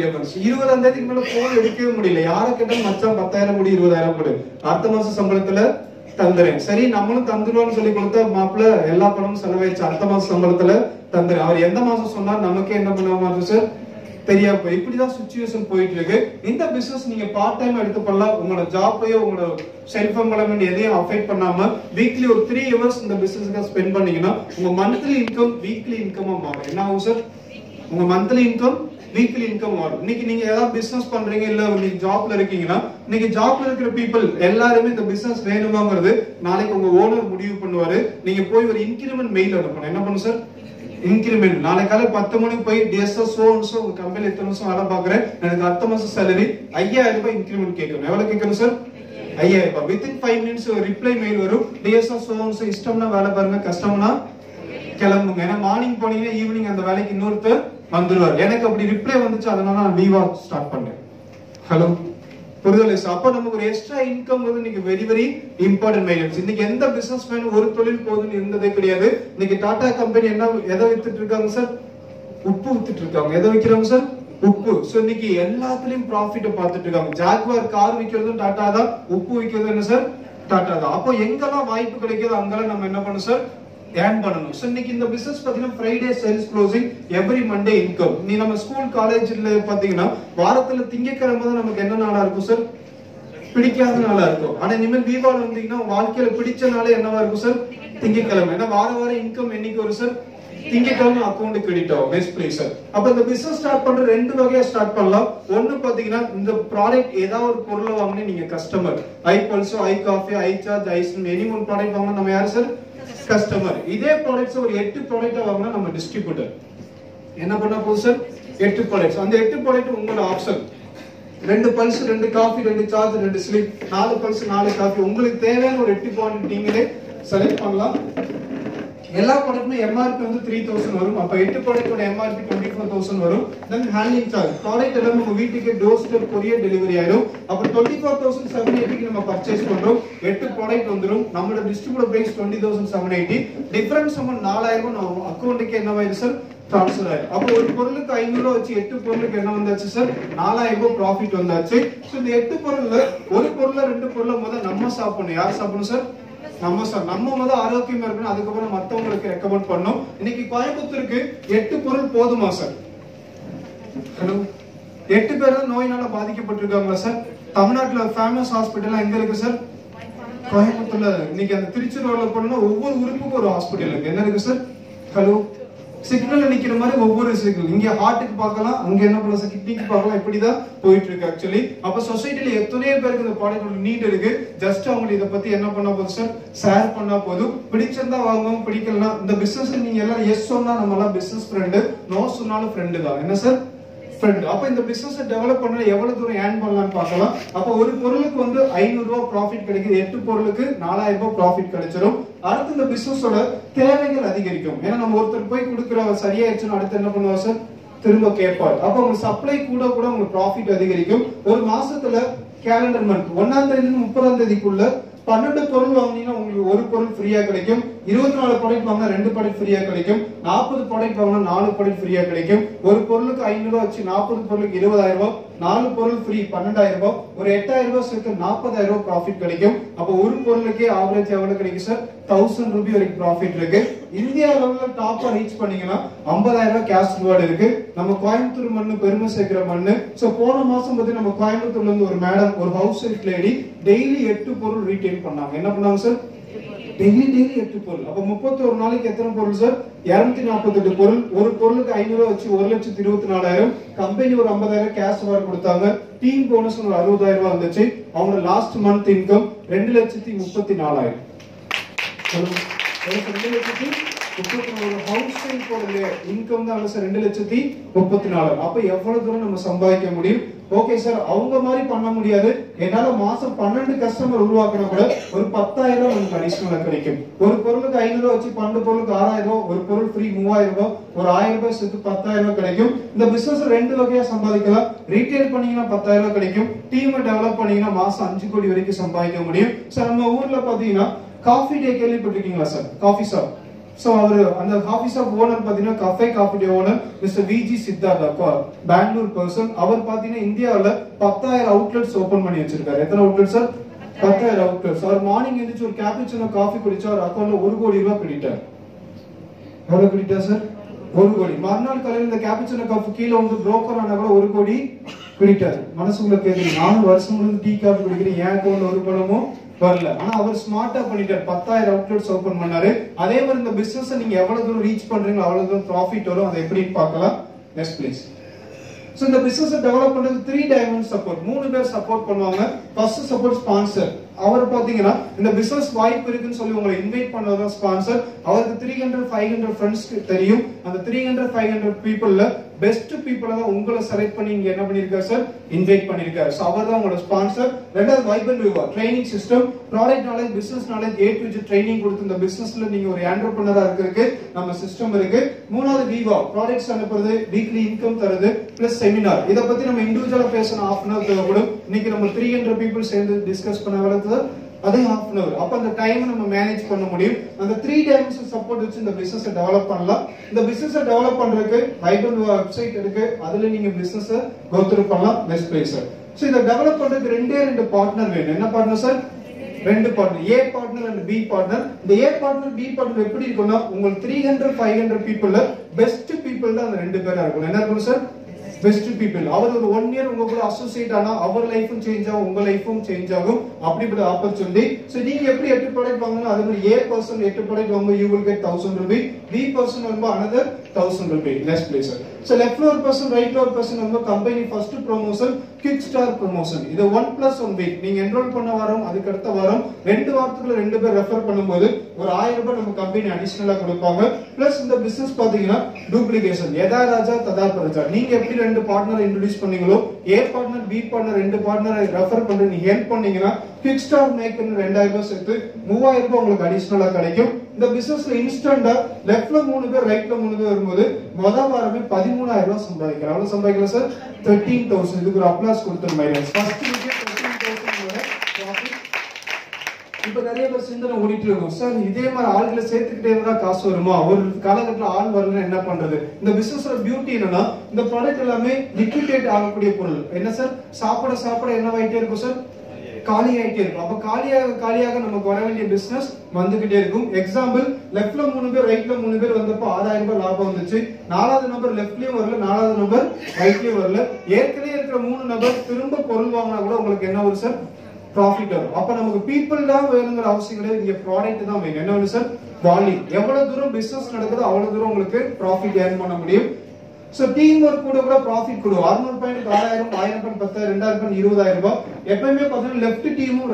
இருபதாம் தேதிக்கு மேல போன் எடுக்கவே முடியல. யாரை கேட்டாலும் மச்சான் பத்தாயிரம் முடி இருபதாயிரம் கோடி. அடுத்த மாசம் சம்பளத்துல தந்துறேன். சரி நம்மளும் தந்துடுவோம்னு சொல்லி கொடுத்தா மாப்பிள்ள எல்லா பணமும் செலவாயிடுச்சு. அடுத்த மாசம் சம்பளத்துல தந்துறேன். அவர் எந்த மாசம் சொன்னார் நமக்கே என்ன பண்ணுவாங்க சார்? தெரியாம போய். இப்படிதான் சுச்சுவேஷன் போயிட்டு இருக்கு. இந்த பிசினஸ் நீங்க பார்ட் டைம் எடுத்து பண்ணலாம். உங்களோட ஜாப்பையோ உங்களோட செல்ஃப் எம்ப்ளாய்மெண்ட் எதையும் அஃபெக்ட் பண்ணாம வீக்லி ஒரு த்ரீ ஹவர்ஸ் இந்த பிசினஸ்க்கு ஸ்பெண்ட் பண்ணீங்கன்னா உங்க மந்த்லி இன்கம் வீக்லி இன்கமா மாறும். என்ன ஆகும் சார் உங்க மந்த்லி இன்கம் வீக்லி இன்கம் வரும் இன்னைக்கு நீங்க ஏதாவது பிசினஸ் பண்றீங்க இல்ல நீங்க ஜாப்ல இருக்கீங்கன்னா இன்னைக்கு ஜாப்ல இருக்கிற பீப்புள் எல்லாருமே இந்த பிசினஸ் வேணுமாங்கிறது நாளைக்கு உங்க ஓனர் முடிவு பண்ணுவாரு. நீங்க போய் ஒரு இன்கிரிமெண்ட் மெயில் அனுப்பணும். என்ன பண்ணும் சார் இன்கிரிமெண்ட் நாளை காலை பத்து மணிக்கு போய் டிஎஸ்எஸ் சோன்ஸோ உங்க கம்பெனி எத்தனை வருஷம் வேலை பாக்குறேன் எனக்கு அடுத்த மாசம் சேலரி ஐயாயிரம் ரூபாய் இன்கிரிமெண்ட் கேட்கணும். எவ்வளவு கேட்கணும் சார் ஐயாயிரம் ரூபாய். Within five minutes reply mail வரும். டிஎஸ்எஸ் சோன்ஸ் இஷ்டம்னா வேலை பாருங்க கஷ்டம்னா கிளம்புங்க. ஏன்னா மார்னிங் போனீங்கன்னா ஈவினிங் அந்த வேலைக்கு இன்னொருத்தர் வந்துருவார். எனக்கு அப்படி ரிப்ளை வந்துச்சு அதனால நான் லீவா ஸ்டார்ட் பண்ணேன். ஹலோ புரிதல் சார் அப்ப நமக்கு ஒரு எக்ஸ்ட்ரா இன்கம் வந்து இன்னைக்கு வெரி வெரி இம்பார்ட்டன்ட் மெயின்ஸ் இன்னைக்கு எந்த பிசினஸ் மேன் ஒரு தொழில் போதுன்னு இருந்ததே கிடையாது. இன்னைக்கு டாடா கம்பெனி என்ன எதை வித்துட்டு இருக்காங்க சார் உப்பு வித்துட்டு இருக்காங்க. எதை விற்கிறாங்க சார் உப்பு. சோ இன்னைக்கு எல்லாத்துலயும் ப்ராஃபிட்ட பார்த்துட்டு இருக்காங்க. ஜாக்வார் கார் விற்கிறதும் டாடா தான் உப்பு விற்கிறதும் என்ன சார் டாடா தான். அப்போ எங்கெல்லாம் வாய்ப்பு கிடைக்கிதோ அங்கெல்லாம் நம்ம என்ன பண்ணணும் சார் ஏர்ன் பண்ணணும் ஸோ இன்னைக்கு இந்த பிசினஸ் பாத்தீங்கன்னா Friday sales closing every Monday income நீ நம்ம ஸ்கூல் காலேஜ்ல பாத்தீங்கன்னா வாரத்துல திங்கக்கிழமை தான் நமக்கு என்ன நாளா இருக்கும் சார் பிடிக்காத நாளா இருக்கும். ஆனா இனிமேல் தீபாவளி வந்தீங்கன்னா வாழ்க்கையில பிடிச்ச நாளே என்னவா இருக்கும் சார் திங்கக்கிழமை ஏன்னா வார வாரம் இன்கம் என்னைக்கு வரும் சார் திங்கக்கிழமை அக்கௌண்ட் கிரெடிட் ஆகும் பெஸ்ட் பிளேஸ் சார் அப்ப இந்த பிசினஸ் ஸ்டார்ட் பண்ற ரெண்டு வகையா ஸ்டார்ட் பண்ணலாம். ஒன்னு பாத்தீங்கன்னா இந்த ப்ராடக்ட் ஏதாவது ஒரு பொருளை வாங்கினா நீங்க கஸ்டமர் ஐ பல்சோ ஐ காஃபி ஐ சார்ஜ் ஐஸ் எனி ஒன் ப்ராடக்ட் வாங்கினா நம்ம யாரு சார் கஸ்டமர் இதே ப்ராடக்ட்ஸ் ஒரு எட்டு ப்ராடக்ட்டா வாங்கினா நம்ம டிஸ்ட்ரிபியூட்டர் என்ன பண்ண போகுது சார் எட்டு ப்ராடக்ட்ஸ் அந்த எட்டு ப்ராடக்ட் உங்களோட ஆப்ஷன் ரெண்டு பல்ஸ் ரெண்டு காஃபி ரெண்டு சார்ஜ் ரெண்டு ஸ்லிப் நாலு பல்ஸ் நாலு காஃபி உங்களுக்கு தேவையான ஒரு எட்டு பாயிண்ட் நீங்களே செலக்ட் பண்ணலாம். எல்லா ப்ராடக்ட்டுமே எம்ஆர்பி வந்து த்ரீ தௌசண்ட் வரும். அப்போ எட்டு ப்ராடக்ட்டோட எம்ஆர்பி டுவெண்ட்டி ஃபோர் தௌசண்ட் வரும். தென் ஹேண்ட்லிங் சார்ஜ் ப்ராடக்ட் எல்லாமே நம்ம வீட்டுக்கு டோர் ஸ்டெப் கொரியர் டெலிவரி ஆயிடும். அப்போ டுவெண்ட்டி ஃபோர் தௌசண்ட் செவன் எயிட்டிக்கு நம்ம பர்ச்சேஸ் பண்ணுறோம் எட்டு ப்ராடக்ட் வந்துடும் நம்மளோட distribute price twenty thousand seven eighty difference நம்ம நாலாயிரம் நம்ம அக்கௌண்ட்டுக்கு என்னவாயிரு சார் ட்ரான்ஸ்ஃபர் ஆயிடும் அப்போ ஒரு பொருளுக்கு ஐநூறு ரூபா வச்சு எட்டு பொருளுக்கு என்ன வந்தாச்சு சார் நாலாயிரம் ரூபாய் ப்ராஃபிட் வந்தாச்சு. ஸோ இந்த எட்டு பொருள்ல ஒரு பொருளை ரெண்டு பொருளை முதல்ல நம்ம சாப்பிடணும். யார் சாப்பிடணும் சார் நம்ம சார் நம்ம முதல்ல ஆரோக்கியமா இருக்கணும். அதுக்கப்புறம் மத்தவங்களுக்கு ரெக்கமெண்ட் பண்ணோம் இன்னைக்கு கோயம்புத்தூருக்கு எட்டு பொருள் போதுமா சார் ஹலோ எட்டு பேர் தான் நோயினால பாதிக்கப்பட்டிருக்காங்களா சார் தமிழ்நாட்டுல ஃபேமஸ் ஹாஸ்பிட்டல் எங்க இருக்கு சார் கோயம்புத்தூர்ல. இன்னைக்கு அந்த திருச்சி ரோட்ல போனோம்னா ஒவ்வொரு உறுப்புக்கும் ஒரு ஹாஸ்பிட்டல் இருக்கு. என்ன இருக்கு சார் ஹலோ சிக்னல் நிக்கிற மாதிரி ஒவ்வொரு சிக்னல் இங்க ஹார்ட்டுக்கு பார்க்கலாம் அங்க என்ன பண்ணலாம்? கிட்னிக்கு பார்க்கலாம். இப்படிதான் போயிட்டு இருக்கு ஆக்சுவலி அப்ப சொசைட்டில எத்தனையோ பேருக்கு இந்த ப்ராடக்ட் நீட் இருக்கு. ஜஸ்ட் அவங்களுக்கு இதை பத்தி என்ன பண்ணா போதும் சார் ஷேர் பண்ணா போதும். பிடிச்சிருந்தா வாங்குவோம் பிடிக்கலனா இந்த பிசினஸ் நீங்க எல்லாம் எஸ் சொன்னா நம்ம எல்லாம் பிசினஸ் ஃப்ரெண்டு நோ சொன்னாலும் ஃப்ரெண்டு தான். என்ன சார் ஃப்ரெண்ட் அப்ப இந்த பிசினஸ் டெவலப் பண்ணல எவ்வளவு தூரம் ஏர்ன் பண்ணலாம்னு பார்க்கலாம். அப்ப ஒரு பொருளுக்கு வந்து ஐநூறு ரூபாய் ப்ராஃபிட் கிடைக்குது. எட்டு பொருளுக்கு நாலாயிரம் ரூபாய் ப்ராஃபிட் கிடைச்சிடும் அடுத்து இந்த பிசினஸோட தேவைகள் அதிகரிக்கும். ஏன்னா நம்ம ஒருத்தர் போய் கொடுக்குற சரியாயிடுச்சுன்னு அடுத்து என்ன பண்ணுவாங்க சார்? திரும்ப கேட்பார் அப்போ உங்க சப்ளை கூட கூட உங்களுக்கு ப்ராஃபிட் அதிகரிக்கும். ஒரு மாசத்துல கேலண்டர் மந்த் ஒன்னாம் தேதி முப்பதாம் தேதிக்குள்ள பன்னெண்டு பொருள் வாங்கினீங்கன்னா உங்களுக்கு ஒரு பொருள் ஃப்ரீயா கிடைக்கும். இருபத்தி நாலு ப்ராடக்ட் வாங்கினா ரெண்டு ப்ராடக்ட் ஃப்ரீயா கிடைக்கும். நாற்பது ப்ராடக்ட் வாங்கினா நாலு ப்ராடக்ட் ஃப்ரீயா கிடைக்கும். ஒரு பொருளுக்கு ஐநூறு ரூபாய் வச்சு நாற்பது பொருளுக்கு இருபதாயிரம் ரூபாய். நாலு பொருள் ஃப்ரீ பன்னெண்டாயிரம் ரூபாய். ஒரு எட்டாயிரம் ரூபாய் சேர்த்து நாற்பதாயிரம் ரூபாய் ப்ராஃபிட் கிடைக்கும். அப்போ ஒரு பொருளுக்கே ஆவரேஜ் எவ்வளவு கிடைக்கும் சார் தௌசண்ட் ருபி வரைக்கும் ப்ராஃபிட் இருக்கு. இந்தியா லெவல்ல டாப்பா ரீச் பண்ணீங்கன்னா ஐம்பதாயிரம் ரூபாய் கேஷ் ரிவார்டு இருக்கு. நம்ம கோயம்புத்தூர் மண்ணு பெருமை சேர்க்கிற மண்ணு. சோ போன மாசம் பத்தி நம்ம கோயம்புத்தூர்ல இருந்து ஒரு மேடம் ஒரு ஹவுஸ் ஒய்ஃப் லேடி டெய்லி எட்டு பொருள் ரீட்டைல் பண்ணாங்க. என்ன பண்ணாங்க சார் டெய்லி டெய்லி எட்டு பொருள். அப்ப முப்பத்தொரு நாளைக்கு எத்தனை பொருள் சார் இருநூத்தி நாற்பத்தி எட்டு பொருள். ஒரு பொருளுக்கு ஐநூறு வச்சு ஒரு லட்சத்தி இருபத்தி நாலாயிரம் கம்பெனி ஒரு ஐம்பதாயிரம் கேஷ் அவார்டு கொடுத்தாங்க. டீம் போனஸ் ஒரு அறுபதாயிரம் ரூபாய் வந்துச்சு. அவங்க லாஸ்ட் மந்த் இன்கம் ரெண்டு லட்சத்தி முப்பத்தி நாலாயிரம் ரெண்டு லட்சத்தி முப்பத்தி நாலு ஹவுஸ் ஒய்ஃபோட இன்கம் தான் சார் ரெண்டு லட்சத்தி முப்பத்தி நாலு அப்ப எவ்வளவு தூரம் நம்ம சம்பாதிக்க முடியும்? ஓகே சார் அவங்க மாதிரி பண்ண முடியாது. என்னால மாசம் பன்னெண்டு கஸ்டமர் உருவாக்கினா கூட ஒரு பத்தாயிரம் ரூபாய் நமக்கு அடிஷனலா கிடைக்கும். ஒரு பொருளுக்கு ஐநூறு ரூபாய் வச்சு பன்னெண்டு பொருளுக்கு ஆறாயிரம் ரூபாய் ஒரு பொருள் ஃப்ரீ மூவாயிரம் ரூபாய் ஒரு ஆயிரம் ரூபாய் சேர்த்து பத்தாயிரம் ரூபாய் கிடைக்கும். இந்த பிசினஸ் ரெண்டு வகையா சம்பாதிக்கலாம். ரீட்டைல் பண்ணீங்கன்னா பத்தாயிரம் ரூபாய் கிடைக்கும். டீமை டெவலப் பண்ணீங்கன்னா மாசம் அஞ்சு கோடி வரைக்கும் சம்பாதிக்க முடியும். சார் நம்ம ஊர்ல பாத்தீங்கன்னா காஃபி டே கேள்விப்பட்டிருக்கீங்களா சார் காஃபி ஷாப் ஸோ அவர் அந்த காஃபி ஷாப் ஓனர் பார்த்தீங்கன்னா cafe coffee day owner mister VG Siddhartha Bangalore person அவர் பார்த்தீங்கன்னா இந்தியாவில் பத்தாயிரம் அவுட்லெட்ஸ் ஓப்பன் பண்ணி வச்சிருக்காரு. எத்தனை அவுட்லெட் சார் பத்தாயிரம் அவுட்லெட்ஸ் அவர் மார்னிங் எழுந்திரிச்சு ஒரு கேபிச்சினோ காஃபி குடிச்சா அவர் அக்கௌண்ட்ல ஒரு கோடி ரூபாய் கிரெடிட்டார் எவ்வளோ கிரெடிட்டா சார் ஒரு கோடி. மறுநாள் காலையில் இந்த கேபிச்சினோ காஃபி கீழே வந்து புரோக்கர் ஆனா கூட ஒரு கோடி கிரெடிட்டார் மனசுக்குள்ள கேக்குறீங்க நானும் வருஷம் முழுந்து டீ காஃபி குடிக்கிறேன். என் அக்கௌண்ட்ல ஒரு பணமும் வரல. ஆனா அவர் ஸ்மார்ட்டா பண்ணிட்டார். பத்தாயிரம் அவுட்லெட்ஸ் ஓபன் பண்ணாரு. அதே மாதிரி இந்த பிசினஸ் நீங்க எவ்வளவு தூரம் ரீச் பண்றீங்களோ அவ்வளவு தூரம் ப்ராஃபிட் வரும். அதை எப்படி பார்க்கலாம்? நெக்ஸ்ட் பிளீஸ் ஸோ இந்த பிசினஸ் டெவலப் பண்றது த்ரீ டைமண்ட் சப்போர்ட் மூணு பேர் சப்போர்ட் பண்ணுவாங்க. ஃபர்ஸ்ட் சப்போர்ட் ஸ்பான்சர் அவர் பாத்தீங்கன்னா இந்த பிசினஸ் வாய்ப்பு இருக்குன்னு சொல்லி உங்களை இன்வைட் பண்ணதான் ஸ்பான்சர் அவருக்கு த்ரீ ஹண்ட்ரட் ஃபைவ் ஹண்ட்ரட் ஃப்ரெண்ட்ஸ்க்கு தெரியும். அந்த த்ரீ ஹண்ட்ரட் ஃபைவ் ஹண்ட்ரட் பீப்புள்ல பெஸ்ட் பீப்புளை தான் உங்களை செலக்ட் பண்ணி இங்க என்ன பண்ணிருக்காரு சார் இன்வைட் பண்ணிருக்காரு. ஸோ அவர் தான் உங்களோட ஸ்பான்சர் ரெண்டாவது வைபன் Viva training system product knowledge business knowledge A to training கொடுத்து இந்த பிசினஸ்ல நீங்க ஒரு ஆண்டர்பனரா இருக்கிறதுக்கு நம்ம சிஸ்டம் இருக்கு. மூணாவது விவா ப்ராடக்ட்ஸ் அனுப்புறது வீக்லி இன்கம் தருது பிளஸ் செமினார் இதை பத்தி நம்ம இண்டிவிஜுவலா பேசணும் ஆஃப் அன் அவர் தேவைப்படும். இன்னைக்கு நம்ம த்ரீ ஹண்ட்ரட் பீப்புள் சேர்ந்து டிஸ்கஸ் பண்ண வளர்த்து அதே ஹாஃப் அன் அவர் அப்ப அந்த டைம் நம்ம மேனேஜ் பண்ண முடியும். அந்த த்ரீ டைமென்ஷன் சப்போர்ட் வச்சு இந்த பிசினஸ் டெவலப் பண்ணலாம். இந்த பிசினஸ் டெவலப் பண்றதுக்கு வைபல் வெப்சைட் இருக்கு. அதுல நீங்க பிசினஸ் கோத்ரூ பண்ணலாம். பெஸ்ட் பிளேஸ் சோ இதை டெவலப் பண்றதுக்கு ரெண்டே ரெண்டு பார்ட்னர் வேணும். என்ன பார்ட்னர் சார் ரெண்டு partner A partner and B partner இந்த ஏ பார்ட்னர் பி பார்ட்னர் எப்படி இருக்கும்னா உங்களுக்கு த்ரீ ஹண்ட்ரட் ஃபைவ் ஹண்ட்ரட் பீப்புள்ல பெஸ்ட் பீப்புள் தான் அந்த ரெண்டு பேரா இருக்கும் என்ன இருக்கும் சார் பெஸ்ட் பீப்புள் அவர் ஒரு ஒன் இயர் உங்க கூட அசோசியேட் ஆனா அவர் லைஃபும் சேஞ்ச் ஆகும் உங்க லைஃபும் சேஞ்ச் ஆகும். அப்படிப்பட்ட ஆப்பர்ச்சுனிட்டி சோ நீங்க எப்படி எட்டு ப்ராடக்ட் வாங்கணும் அது மாதிரி ஏ பர்சன் எட்டு ப்ராடக்ட் வாங்க you will get thousand rupee B person வந்து another thousand rupee less place so லெஃப்ட்ல ஒரு பர்சன் ரைட்ல ஒரு பர்சன் வந்து company first promotion kick star promotion இது ஒன் பிளஸ் ஒன் வீக் நீங்க என்ரோல் பண்ண வாரம் அதுக்கு அடுத்த வாரம் ரெண்டு வாரத்துக்குள்ள ரெண்டு பேர் ரெஃபர் பண்ணும்போது ஒரு ஆயிரம் ரூபாய் நம்ம கம்பெனி அடிஷனலா கொடுப்பாங்க. பிளஸ் இந்த பிசினஸ் பாத்தீங்கன்னா டூப்ளிகேஷன் எதா ராஜா ததா பிரஜா. நீங்க எப்படி ரெண்டு பார்ட்னர் இன்ட்ரோடியூஸ் பண்ணீங்களோ ஏ பார்ட்னர் பி பார்ட்னர் ரெண்டு பார்ட்னரை ரெஃபர் பண்ணி நீங்க ஹெல்ப் பண்ணீங்கன்னா கிக் ஸ்டார் மேக் ரெண்டாயிரம் ரூபாய் சேர்த்து மூவாயிரம் ரூபாய் உங்களுக்கு அடிஷனலா கிடைக்கும். இந்த பிசினஸ்ல இன்ஸ்டன்டா லெஃப்ட்ல மூணு பேர் ரைட்ல மூணு பேர் வரும்போது மொதல் வாரமே பதிமூணாயிரம் ரூபாய் சம்பாதிக்கிறேன் அவ்வளவு சம்பாதிக்கலாம் சார் தேர்ட்டீன் தௌசண்ட் இதுக்கு ஒரு அப்ளாஸ் கொடுத்துருந்தேன் ஃபர்ஸ்ட் தௌசண்ட் இப்ப நிறைய பேர் சிந்தனை ஓடிட்டு இருக்கும். சார் இதே மாதிரி ஆள்களை சேர்த்துக்கிட்டே இருந்தா காசு வருமா? ஒரு காலகட்டத்தில் ஆள் வரலன்னா என்ன பண்றது? இந்த பிசினஸோட பியூட்டி என்னன்னா இந்த ப்ராடக்ட் எல்லாமே லிக்விடேட் ஆகக்கூடிய பொருள். என்ன சார் சாப்பிட சாப்பிட என்ன ஆயிட்டே இருக்கும் சார் காலி ஆயிட்டே இருக்கும். அப்ப காலியாக காலியாக நமக்கு வர வேண்டிய பிசினஸ் வந்துகிட்டே இருக்கும். எக்ஸாம்பிள் லெஃப்ட்ல மூணு பேர் ரைட்ல மூணு பேர் வந்தப்போ ஆறாயிரம் ரூபாய் லாபம் வந்துச்சு. நாலாவது நம்பர் லெஃப்ட்லயும் வரல நாலாவது நம்பர் ரைட்லயும் வரல. ஏற்கனவே இருக்கிற மூணு நபர் திரும்ப பொருள் வாங்கினா கூட உங்களுக்கு என்ன வரும் சார் ப்ராஃபிட் வரும். அப்ப நமக்கு பீப்புள் தான் வேணுங்கிற அவசியம் கிடையாது. இங்க ப்ராடக்ட் தான் வேணும் என்ன வேணும் சார் வால்யூம் எவ்வளவு தூரம் பிசினஸ் நடக்குதோ அவ்வளவு தூரம் உங்களுக்கு ப்ராஃபிட் ஏர்ன் பண்ண முடியும். சோ டீம் ஒர்க் கூட கூட ப்ராஃபிட் கொடுக்கும் அறுநூறு பாயிண்ட் ஆறாயிரம் ஆயிரம் பாயிண்ட் பத்தாயிரம் ரெண்டாயிரம் பாயிண்ட் இருபதாயிரம் ரூபாய். எப்பயுமே பாத்தீங்கன்னா லெஃப்ட் டீமும்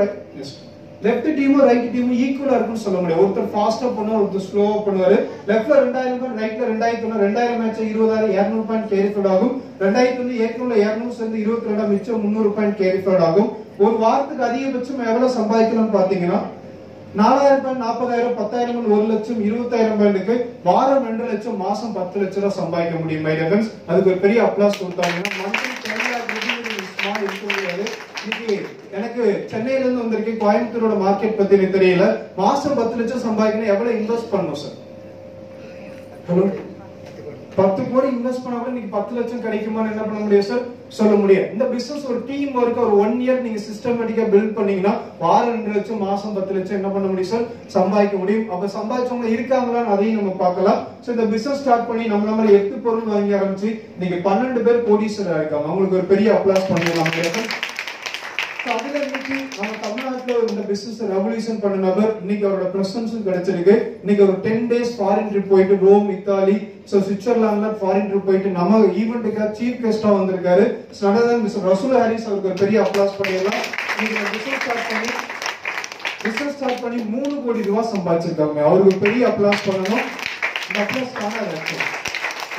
லெஃப்ட் டீமும் ரைட் டீமும் ஈக்குவலா இருக்கும்னு சொல்ல முடியாது. ஒருத்தர் ஃபாஸ்டா பண்ணுவார் ஒருத்தர் ஸ்லோவா பண்ணுவாரு. லெஃப்ட்ல ரெண்டாயிரம் பாயிண்ட் ரைட்ல ரெண்டாயிரத்தி ஒண்ணு ரெண்டாயிரம் மேட்ச் இருபதாயிரம் இருநூறு பாயிண்ட் கேரிஃபைட் ஆகும். ரெண்டாயிரத்தி ஒண்ணு ஏற்கனவே இருநூறு சேர்ந்து இருபத்தி ரெண்டாம் மிச்சம் முந்நூறு பாயிண்ட் கேரிஃபைட் ஆகும். ஒரு வாரத்துக்கு அதிகபட்சம் எவ்வளவு சம்பாதிக்கணும்னு பாத்தீங்கன்னா நாலாயிரம் ரூபாய் நாற்பதாயிரம் பத்தாயிரம் ஒரு லட்சம் இருபத்தாயிரம் பாயிண்ட்டுக்கு வாரம் ரெண்டு லட்சம் மாசம் பத்து லட்சம் ரூபாய் சம்பாதிக்க முடியும் மை ரெஃபரன்ஸ் அதுக்கு ஒரு பெரிய அப்ளாஸ் கொடுத்தாங்கன்னா மந்த்லி டென் லேக் ஸ்மால் இருக்க முடியாது. இன்னைக்கு எனக்கு சென்னையில இருந்து வந்திருக்கேன் கோயம்புத்தூரோட மார்க்கெட் பத்தி எனக்கு தெரியல. மாசம் பத்து லட்சம் சம்பாதிக்கணும் எவ்வளவு இன்வெஸ்ட் பண்ணும் சார் ஹலோ பத்து கோடி இன்வெஸ்ட் பண்ணா கூட நீங்க பத்து லட்சம் கிடைக்குமான்னு என்ன பண்ண முடியும் சார் சொல்ல முடியாது. இந்த பிசினஸ் ஒரு டீம் ஒர்க் ஒரு ஒன் இயர் நீங்க சிஸ்டமேட்டிக்கா பில்ட் பண்ணீங்கன்னா வாரம் ரெண்டு லட்சம் மாசம் பத்து லட்சம் என்ன பண்ண முடியும் சார் சம்பாதிக்க முடியும். அப்ப சம்பாதிச்சவங்க இருக்காங்களான்னு அதையும் நம்ம பார்க்கலாம். சோ இந்த பிசினஸ் ஸ்டார்ட் பண்ணி நம்மள மாதிரி எட்டு பொருள் வாங்கி ஆரம்பிச்சு இன்னைக்கு பன்னெண்டு பேர் கோடீஸ்வரர் இருக்காங்க. அவங்களுக்கு ஒரு பெரிய அப்ளாஸ் பண்ணிடலாம் So, அதுல இன்னைக்கு நம்ம தமிழ்நாட்டில் இந்த பிசினஸ் ரெவல்யூஷன் பண்ண நபர் இன்னைக்கு அவரோட பிரசன்ஸும் கிடைச்சிருக்கு. இன்னைக்கு ஒரு டென் டேஸ் ஃபாரின் ட்ரிப் போயிட்டு ரோம் இத்தாலி ஸோ சுவிட்சர்லாந்துல ஃபாரின் ட்ரிப் போயிட்டு நம்ம ஈவெண்ட்டுக்கு சீஃப் கெஸ்டா வந்திருக்காரு. ஸ்னடதன் மிஸ்டர் ரசூல் ஹாரிஸ் அவருக்கு ஒரு பெரிய அப்ளாஸ் பண்ணிடலாம். இன்னைக்கு பிசினஸ் ஸ்டார்ட் பண்ணி பிசினஸ் ஸ்டார்ட் பண்ணி மூணு கோடி ரூபாய் சம்பாதிச்சிருக்காங்க. அவருக்கு பெரிய அப்ளாஸ் பண்ணணும். இந்த அப்ளாஸ் காணாது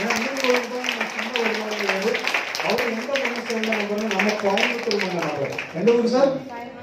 ஏன்னா மூணு கோடி ரூபாய் நம்ம சின்ன ஒரு ரூபாய் கிடையாது அவர் எந்த பண்ண சேர்ந்தாங்க நம்ம கோயம்புத்தூர் மன்னர் எந்த ஊர் சார்?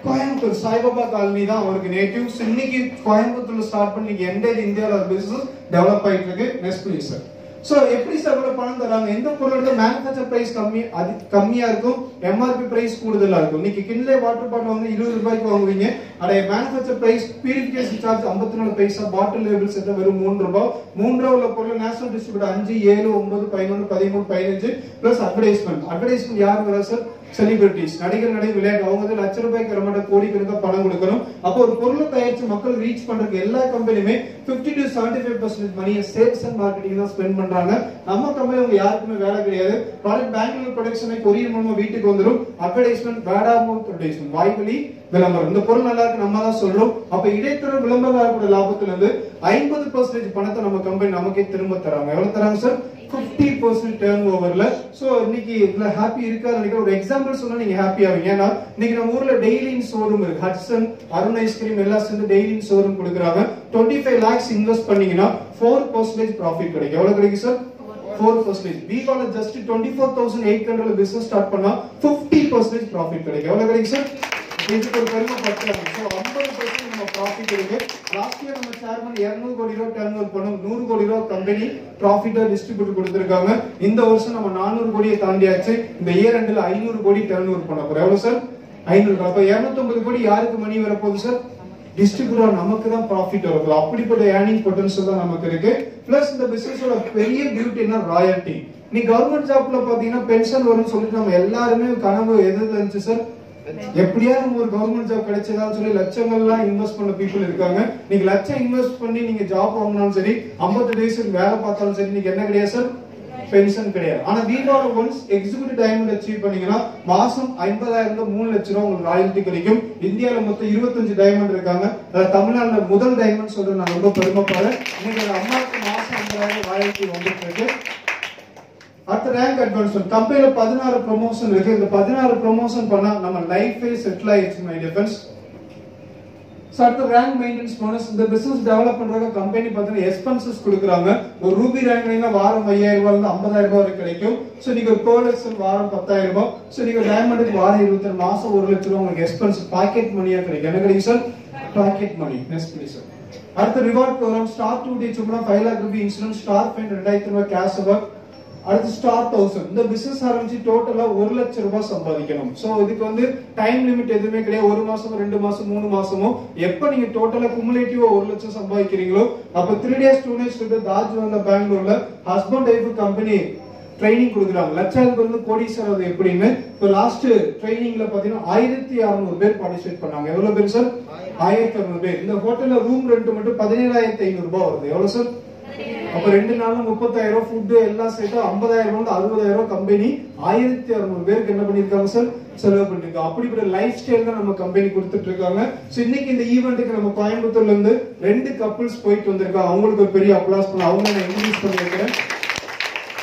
கோயம்புத்தூர் சாய்பாபா காலனி தான் அவருக்கு நேட்டிவ் இன்னைக்கு கோயம்புத்தூர்ல ஸ்டார்ட் பண்ணி எந்த இந்தியாவில் பிசினஸ் டெவலப் ஆயிட்டு இருக்கு நெக்ஸ்ட் பிளீஸ் சார் ஸோ எப்படி சார் இவ்வளவு பணம் தராங்க? எந்த பொருளோட மேனுஃபேக்சர் பிரைஸ் கம்மி அது கம்மியா இருக்கும்? எம்ஆர்பி பிரைஸ் கூடுதலா இருக்கும்? இன்னைக்கு கிண்ட்லே வாட்டர் பாட்டில் வந்து இருபது ரூபாய்க்கு வாங்குவீங்க. அடைய மேனுஃபேக்சர் பிரைஸ் பியூரிஃபிகேஷன் சார்ஜ் ஐம்பத்தி நாலு பைசா பாட்டில் லேபிள் செட் வெறும் மூணு ரூபாய். மூணு ரூபா உள்ள பொருள் நேஷனல் டிஸ்ட்ரிபியூட் அஞ்சு ஏழு ஒன்பது பதினொன்று பதிமூணு பதினஞ்சு பிளஸ் அட்வர்டைஸ்மெண்ட் அட்வர்டைஸ்மெண்ட் யார் வரா சார் செலிபிரிட்டிஸ் நடிகர் நடிகை விளையாட்டு அவங்க வந்து லட்ச ரூபாய்க்கு வரமாட்ட கோடிக்கணக்கா பணம் கொடுக்கணும். அப்போ ஒரு பொருளை தயாரிச்சு மக்கள் ரீச் பண்றதுக்கு எல்லா கம்பெனியுமே 50 டு 75% ஃபைவ் பர்சன்டேஜ் மணியை சேல்ஸ் அண்ட் மார்க்கெட்டிங் தான் ஸ்பெண்ட் பண்றாங்க. நம்ம கம்பெனி அவங்க யாருக்குமே வேலை கிடையாது. ப்ராடக்ட் பெங்களூர் ப்ரொடக்ஷனை கொரியர் மூலமா வீட்டுக்கு வந்துடும் அட்வர்டைஸ்மெண்ட் வேடாமோ அட்வர்டைஸ்மெண்ட் வாய்வழி விளம்பரம். இந்த பொருள் நல்லா இருக்கு நம்ம தான் சொல்றோம் அப்ப இடைத்தர விளம்பரக்கூடிய லாபத்துல இருந்து ஐம்பது பர்சன்டேஜ் பணத்தை நம்ம கம்பெனி நமக்கே திரும்ப தராங்க. எவ்வளவு தராங்க சார் 50% பர்சன்ட் டேர்ன் ஓவர்ல சோ இன்னைக்கு இதுல ஹாப்பி இருக்கா நினைக்கிற ஒரு எக்ஸாம்பிள் சொன்னா நீங்க ஹாப்பி ஆவீங்க. ஏன்னா இன்னைக்கு நம்ம ஊர்ல டெய்லி ஷோரூம் இருக்கு. ஹட்சன் அருண் ஐஸ்கிரீம் எல்லாம் சேர்ந்து டெய்லி ஷோரூம் கொடுக்குறாங்க. டுவெண்ட்டி ஃபைவ் லேக்ஸ் இன்வெஸ்ட் பண்ணீங்கன்னா ஃபோர் பர்சன்டேஜ் ப்ராஃபிட் கிடைக்கும். எவ்வளவு கிடைக்கும் sir four percentage பிகால just twenty four thousand eight hundred business start பண்ணா ஃபிஃப்டி பர்சன்டேஜ் ப்ராஃபிட் கிடைக்கும். எவ்வளவு கிடைக்கும் சார் இதுக்கு ஒரு பெருமை ஸோ ஐம்பது பர்சன்ட் நம்ம ப்ராஃபிட் இருக்கு. லாஸ்ட் இயர் நம்ம சேர்மன் இரநூறு கோடி ரூபா டர்ன் ஓவர் பண்ணும் நூறு கோடி ரூபா கம்பெனி ப்ராஃபிட்டா டிஸ்ட்ரிபியூட் கொடுத்துருக்காங்க. இந்த வருஷம் நம்ம நானூறு கோடியை தாண்டியாச்சு. இந்த இயர் ரெண்டுல ஐநூறு கோடி டர்ன் ஓவர் பண்ண போறோம். எவ்வளவு சார் ஐநூறு அப்போ இருநூத்தி கோடி யாருக்கு மணி வரப்போகுது சார் டிஸ்ட்ரிபியூட்டர் நமக்கு தான் ப்ராஃபிட் வரும் அப்படிப்பட்ட ஏர்னிங் பொட்டன்ஷியல் தான் நமக்கு இருக்கு. பிளஸ் இந்த பிசினஸோட பெரிய பியூட்டினா ராயல்ட்டி நீ கவர்மெண்ட் ஜாப்ல பாத்தீங்கன்னா பென்ஷன் வரும்னு சொல்லிட்டு நம்ம எல்லாருமே கனவு எது இருந்துச்சு சார் எப்படியாவது ஒரு கவர்மெண்ட் ஜாப் கிடைச்சதான்னு சொல்லி லட்சங்கள்லாம் இன்வெஸ்ட் பண்ண பீப்புள் இருக்காங்க. நீங்க லட்சம் இன்வெஸ்ட் பண்ணி நீங்க ஜாப் வாங்கினாலும் சரி 50 டேஸ்க்கு வேலை பார்த்தாலும் சரி நீங்க என்ன கிடையாது சார் பென்ஷன் கிடையாது. ஆனா வீடோட ஒன்ஸ் எக்ஸிக்யூட்டிவ் டைமண்ட் அச்சீவ் பண்ணீங்கன்னா மாசம் ஐம்பதாயிரம் ரூபாய் மூணு லட்சம் ரூபாய் உங்களுக்கு ராயல்ட்டி கிடைக்கும். இந்தியாவில மொத்தம் இருபத்தஞ்சு டைமண்ட் இருக்காங்க. தமிழ்நாடுல முதல் டைமண்ட் சொல்றது நான் ரொம்ப பெருமைப்படுறேன். இன்னைக்கு அம்மாவுக்கு மாசம் ஐம்பதாயிரம் ராயல்ட்டி வந்துட்டு இருக்கு. அடுத்த ரேங்க் அட்வான்ஸ்மெண்ட் கம்பெனில பதினாறு ப்ரொமோஷன் இருக்கு. இந்த பதினாறு ப்ரொமோஷன் பண்ணா நம்ம லைஃபே செட்டில் ஆயிடுச்சு மை டிஃபென்ஸ் ஸோ அடுத்த ரேங்க் மெயின்டெனன்ஸ் போனஸ் இந்த பிசினஸ் டெவலப் பண்றதுக்கு கம்பெனி பார்த்தீங்கன்னா எக்ஸ்பென்சஸ் கொடுக்குறாங்க. ஒரு ரூபி ரேங்க்னா வாரம் ஐயாயிரம் ரூபாய் இருந்து ஐம்பதாயிரம் ரூபாய் வரைக்கும் கிடைக்கும். ஸோ நீங்க ஒரு கோலெக்ஷன் வாரம் பத்தாயிரம் ரூபாய். ஸோ நீங்க டைமண்டுக்கு வாரம் இருபத்தி மாசம் ஒரு லட்சம் ரூபாய் உங்களுக்கு எக்ஸ்பென்ஸ் பாக்கெட் மணியா கிடைக்கும். என்ன கிடைக்கும் sir pocket money next sir அடுத்த reward program star two day சும்மா five lakh rupee insurance star five ரெண்டாயிரத்தி ரூபாய் கேஷ் அவார்ட் அடுத்து ஸ்டார் தௌசண்ட் இந்த பிசினஸ் ஆரம்பிச்சு டோட்டலா ஒரு லட்சம் ரூபாய் சம்பாதிக்கணும். சோ இதுக்கு வந்து டைம் லிமிட் எதுவுமே கிடையாது. ஒரு மாசம் ரெண்டு மாசம் மூணு மாசமோ. எப்ப நீங்க டோட்டலா குமுலேட்டிவா ஒரு லட்சம் சம்பாதிக்கிறீங்களோ அப்ப த்ரீ டேஸ் டூ டேஸ் கிட்ட தாஜ் வந்த பெங்களூர்ல ஹஸ்பண்ட் ஒய்ஃப் கம்பெனி ட்ரைனிங் கொடுக்குறாங்க. லட்சாதிபதி வந்து கோடீஸ்வரர் எப்படின்னு இப்போ லாஸ்ட் ட்ரைனிங்ல பாத்தீங்கன்னா ஆயிரத்தி அறுநூறு பேர் பார்ட்டிசிபேட் பண்ணாங்க. எவ்வளவு பேர் சார் ஆயிரத்தி அறுநூறு பேர். இந்த ஹோட்டல்ல ரூம் ரெண்ட் மட்டும் பதினேழாயிரத்தி ஐநூறு ரூபாய் வருது. எவ்வளவு சார் அப்ப ரெண்டு நாளும் முப்பத்தாயிரம் ரூபாய் ஃபுட்டு எல்லாம் சேர்த்து ஐம்பதாயிரம் ரூபாய் அறுபதாயிரம் ரூபாய் கம்பெனி ஆயிரத்தி அறுநூறு பேருக்கு என்ன பண்ணிருக்காங்க சார் செலவு பண்ணிருக்காங்க அப்படிப்பட்ட லைஃப் ஸ்டைல் தான் நம்ம கம்பெனி கொடுத்துட்டு இருக்காங்க. இன்னைக்கு இந்த ஈவெண்ட்டுக்கு நம்ம கோயம்புத்தூர்ல இருந்து ரெண்டு கப்புள்ஸ் போயிட்டு வந்திருக்காங்க. அவங்களுக்கு ஒரு பெரிய அப்ளாஸ் பண்ண அவங்க நான் இன்ட்ரடியூஸ் பண்ணியிருக்கிறேன்?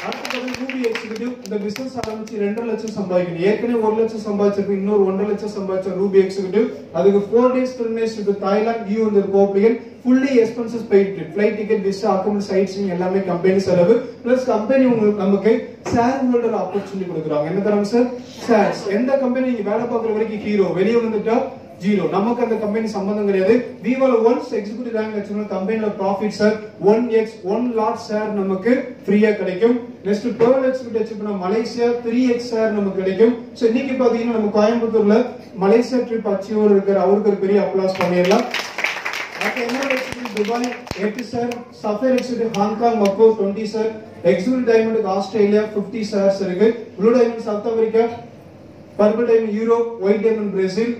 அடுத்தது ரூபி எக்ஸிகியூட்டிவ் இந்த பிசினஸ் ஆரம்பிச்சு ரெண்டரை லட்சம் சம்பாதிக்கணும். ஏற்கனவே ஒரு லட்சம் சம்பாதிச்சிருக்கு இன்னொரு ஒன்றரை லட்சம் சம்பாதிச்ச ரூபி எக்ஸிகியூட்டிவ் அதுக்கு four days termination to Thailand view வந்து கோப்ளிகன் fully expenses paid flight ticket visa account sightseeing எல்லாமே கம்பெனி செலவு. பிளஸ் கம்பெனி உங்களுக்கு நமக்கு ஷேர் ஹோல்டர் ஆப்பர்ச்சுனிட்டி கொடுக்குறாங்க. என்ன தராங்க சார் ஷேர்ஸ் எந்த கம்பெனி நீங்க வேலை பார்க்குற வரைக்கும் ஹீரோ வெளியே வந்துட்டா ஜீரோ நமக்கு அந்த கம்பெனி சம்பந்தம் கிடையாது. விவோல ஒன்ஸ் எக்ஸிக்யூட்டிவ் ரேங்க் வச்சுக்கணும் கம்பெனில profit sir one X one lot share நமக்கு ஃப்ரீயா கிடைக்கும். நெக்ஸ்ட் பேர்ல் எக்ஸிக்யூட்டிவ் வச்சுக்கோனா மலேசியா த்ரீ எக்ஸ் ஆர் நமக்கு கிடைக்கும். ஸோ இன்னைக்கு பாத்தீங்கன்னா நம்ம கோயம்புத்தூர்ல மலேசியா ட்ரிப் அச்சீவர் இருக்கிற அவருக்கு ஒரு பெரிய அப்ளாஸ் பண்ணிடலாம். அடுத்து என்ன எக்ஸிக்யூட்டிவ் துபாய் எட்டு sir sapphire executive Hong Kong Macau twenty sir executive டைமண்டுக்கு Australia fifty சார்ஸ் இருக்கு. Blue diamond South Africa purple diamond Europe white diamond Brazil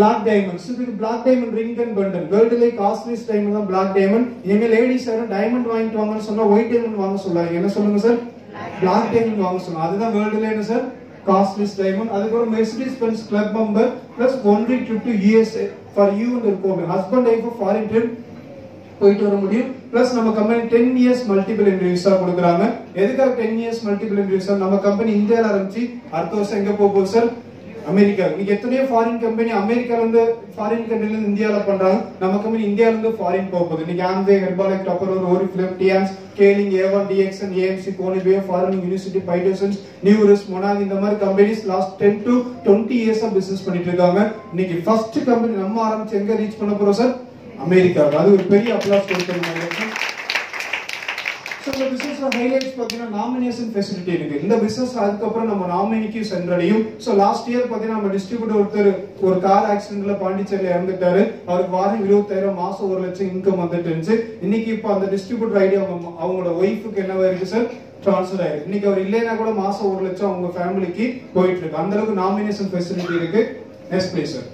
black diamond இதுக்கு பிளாக் டைமண்ட் ரிங் அண்ட் பண்டன் வேர்ல்டுலே காஸ்ட்லிஸ்ட் டைமண்ட் தான் black diamond இனிமே ladies யாரும் diamond வாங்கிட்டு வாங்கன்னு சொன்னா ஒயிட் டைமண்ட் வாங்க சொல்லாங்க என்ன சொல்லுங்க சார் பிளாக் டைமண்ட் வாங்க சொன்னாங்க அதுதான் வேர்ல்டுல என்ன சார் காஸ்ட்லிஸ்ட் டைமண்ட் அதுக்கப்புறம் Mercedes Benz club member plus only trip to USA for you and இருக்கும். ஹஸ்பண்ட் ஒய்ஃப் ஃபாரின் ட்ரிப் போயிட்டு வர முடியும். பிளஸ் நம்ம company ten years multiple entry visa கொடுக்குறாங்க. எதுக்காக ten years multiple entry visa நம்ம company இந்தியாவில் ஆரம்பிச்சு அடுத்த வருஷம் எங்க போக போகுது சார் அமெரிக்கா. இன்னைக்கு எத்தனையோ ஃபாரின் கம்பெனி அமெரிக்கால இருந்து ஃபாரின் கண்ட்ரில இருந்து இந்தியால பண்றாங்க. நம்ம கம்பெனி இந்தியால இருந்து ஃபாரின் போக போகுது. இன்னைக்கு ஆம்வே ஹெர்பாலிக் டாப்பர் ஒரு ஒரு பிலிப் டியான்ஸ் கேலிங் ஏவன் டிஎக்ஸ்என் ஏஎம்சி கோனிபே ஃபாரின் யூனிவர்சிட்டி பைடோசன்ஸ் நியூரஸ் மொனாங் இந்த மாதிரி companies last ten to twenty இயர்ஸா பிசினஸ் பண்ணிட்டு இருக்காங்க. இன்னைக்கு ஃபர்ஸ்ட் கம்பெனி நம்ம ஆரம்பிச்சு எங்க ரீச் பண்ண போறோம் சார் அமெரிக்கா அது ஒரு பெரிய அப்ளாஸ் கொடுக்கணும் ஸோ இந்த பிசினஸ் ஹைலைட்ஸ் பார்த்தீங்கன்னா நாமினேஷன் ஃபெசிலிட்டி இருக்கு. இந்த பிசினஸ் அதுக்கப்புறம் நம்ம நாமினிக்கு சென்றடையும். ஸோ லாஸ்ட் இயர் பார்த்தீங்கன்னா நம்ம டிஸ்ட்ரிபியூட்டர் ஒருத்தர் ஒரு கார் ஆக்சிடென்ட்ல பாண்டிச்சேரியில் இறந்துட்டாரு. அவருக்கு வாரம் இருபத்தாயிரம் மாசம் ஒரு லட்சம் இன்கம் வந்துட்டு இருந்துச்சு. இன்னைக்கு இப்போ அந்த டிஸ்ட்ரிபியூட்டர் ஐடியா அவங்க அவங்களோட ஒய்ஃபுக்கு என்னவா இருக்கு சார் ட்ரான்ஸ்ஃபர் ஆயிருக்கு. இன்னைக்கு அவர் இல்லைன்னா கூட மாசம் ஒரு லட்சம் அவங்க ஃபேமிலிக்கு போயிட்டு இருக்கு. அந்த அளவுக்கு நாமினேஷன் ஃபெசிலிட்டி இருக்கு. நெக்ஸ்ட் ப்ளீஸ் சார்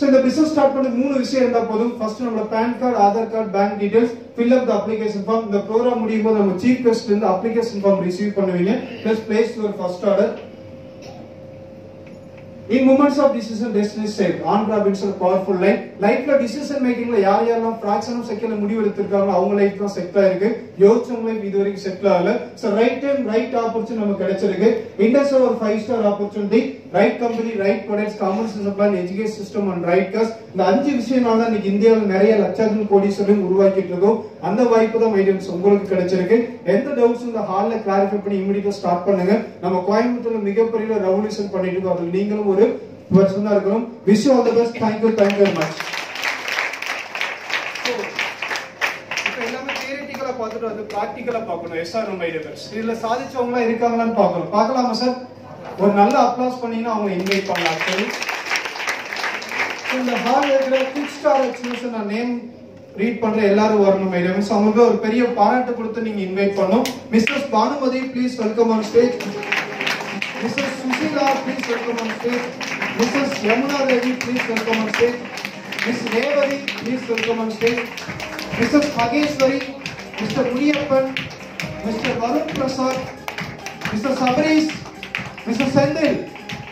ஸோ இந்த பிசினஸ் ஸ்டார்ட் பண்ண மூணு விஷயம் இருந்தா போதும். ஃபர்ஸ்ட் நம்மளோட PAN card Aadhaar card bank details fill up the application form இந்த ப்ரோக்ராம் முடியும் போது நம்ம சீஃப் கெஸ்ட் இருந்து அப்ளிகேஷன் ஃபார்ம் ரிசீவ் பண்ணுவீங்க. பிளஸ் பிளேஸ் ஒரு first order in moments of decision destiny save on Robbins powerful life லைஃப்ல decision மேக்கிங்ல யார் யாரெல்லாம் ஃபிராக்ஷனும் ஆஃப் செகண்ட்ல முடிவு எடுத்திருக்காங்களோ அவங்க லைஃப் தான் செட் ஆயிருக்கு. யோசிச்சவங்க லைஃப் இது வரைக்கும் செட்டில் ஆகல. So right time right opportunity நமக்கு கிடைச்சிருக்கு. இண்டஸ்ட்ரியல் ஒரு five star opportunity right company right products commerce plan education system and right cost இந்த அஞ்சு விஷயம்னால தான் இன்னைக்கு இந்தியாவில் நிறைய லட்சாதிபதி கோடீஸ்வரையும் உருவாக்கிட்டு இருக்கோம். அந்த வாய்ப்பு தான் மைடியன்ஸ் உங்களுக்கு கிடைச்சிருக்கு. எந்த டவுட்ஸ் இந்த ஹாலில் கிளாரிஃபை பண்ணி இமீடியட்டா ஸ்டார்ட் பண்ணுங்க. நம்ம கோயம்புத்தூர்ல மிகப்பெரிய ரெவல்யூஷன் பண்ணிட்டு இருக்கோம். அதுல நீங்களும் ஒரு பர்சனா இருக்கணும் wish all the best thank you thank you very much இப்போ எல்லாமே தியரிட்டிக்கலா பார்த்துட்டு வந்து ப்ராக்டிக்கலா பார்க்கணும். எஸ்ஆர் மைடியர்ஸ் இதுல சாதிச்சவங்களா இருக்காங்களான்னு பார்க்கணும். பார்க்கலாமா சார் ஒரு நல்ல அப்ளாஸ் பண்ணீங்கன்னா அவங்க இன்வைட் பண்ணலாம். ஆக்சுவலி இந்த ஹால் இருக்கிற குக் ஸ்டார் எக்ஸ்பிரஸ் நான் நேம் ரீட் பண்ற எல்லாரும் வரணும் மேடம் அவங்களுக்கு ஒரு பெரிய பாராட்டு கொடுத்து நீங்க இன்வைட் பண்ணணும். Mrs Bhanumathi please welcome on stage Mrs Sushila please welcome on stage Mrs Yamuna Devi please welcome on stage Miss Revathi please welcome on stage Mrs Maheswari Mr Muniyappan Mr Varun Prasad Mr Sabarish Mr Senthil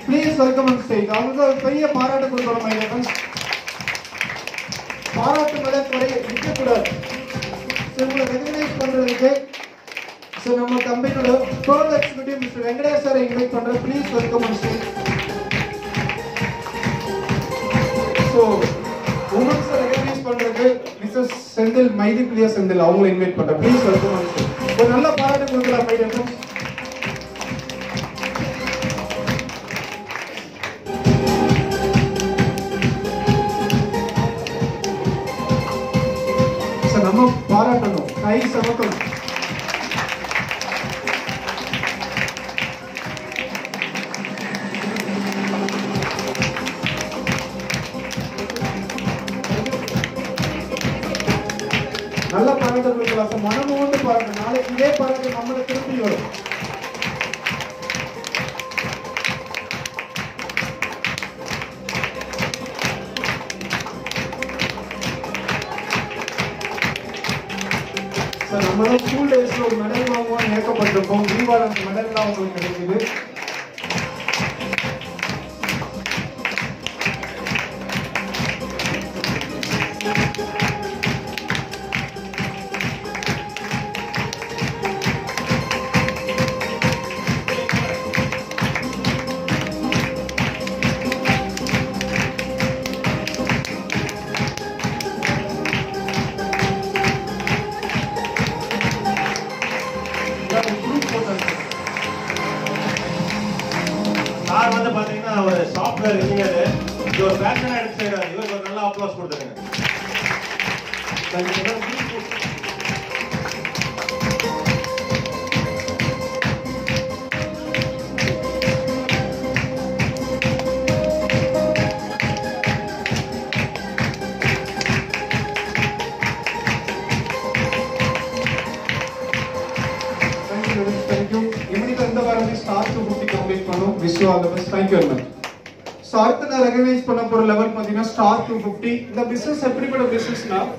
please welcome on stage அவங்களுக்கு ஒரு பெரிய பாராட்டு கொடுக்கணும் my friends பாராட்டு மலை குறை நிற்கக்கூடாது so உங்களை ரெகனைஸ் பண்றதுக்கு நம்ம கம்பெனியோட தேர்ட் எக்ஸிக்யூட்டிவ் மிஸ்டர் வெங்கடேஷ் சாரை இன்வைட் பண்றேன் please welcome on stage sir women's recognise பண்றதுக்கு மிஸ்ஸஸ் செந்தில் மைதி பிரியா செந்தில் அவங்களை இன்வைட் பண்றேன். ப்ளீஸ் வெல்கம் ஆன் ஸ்டேஜ் ஒரு நல்ல பாராட்டு கொடுக்கலாம் மை சார். நம்ம பாராட்டணும். கை சமக்கணும். நல்ல பாராட்டு கொடுக்கலாம் சார் மனம் வந்து பாராட்டு நாளைக்கு இதே பாராட்டு நம்மளை திருப்பி வரும் நம்மளும் ஸ்கூல் டேஸ்ல ஒரு மெடல் வாங்குவோம் ஏற்கப்பட்டிருக்கோம் தீபாவளி அந்த மெடல்லாம் உங்களுக்கு கிடைக்குது. from 50, the business everybody business now,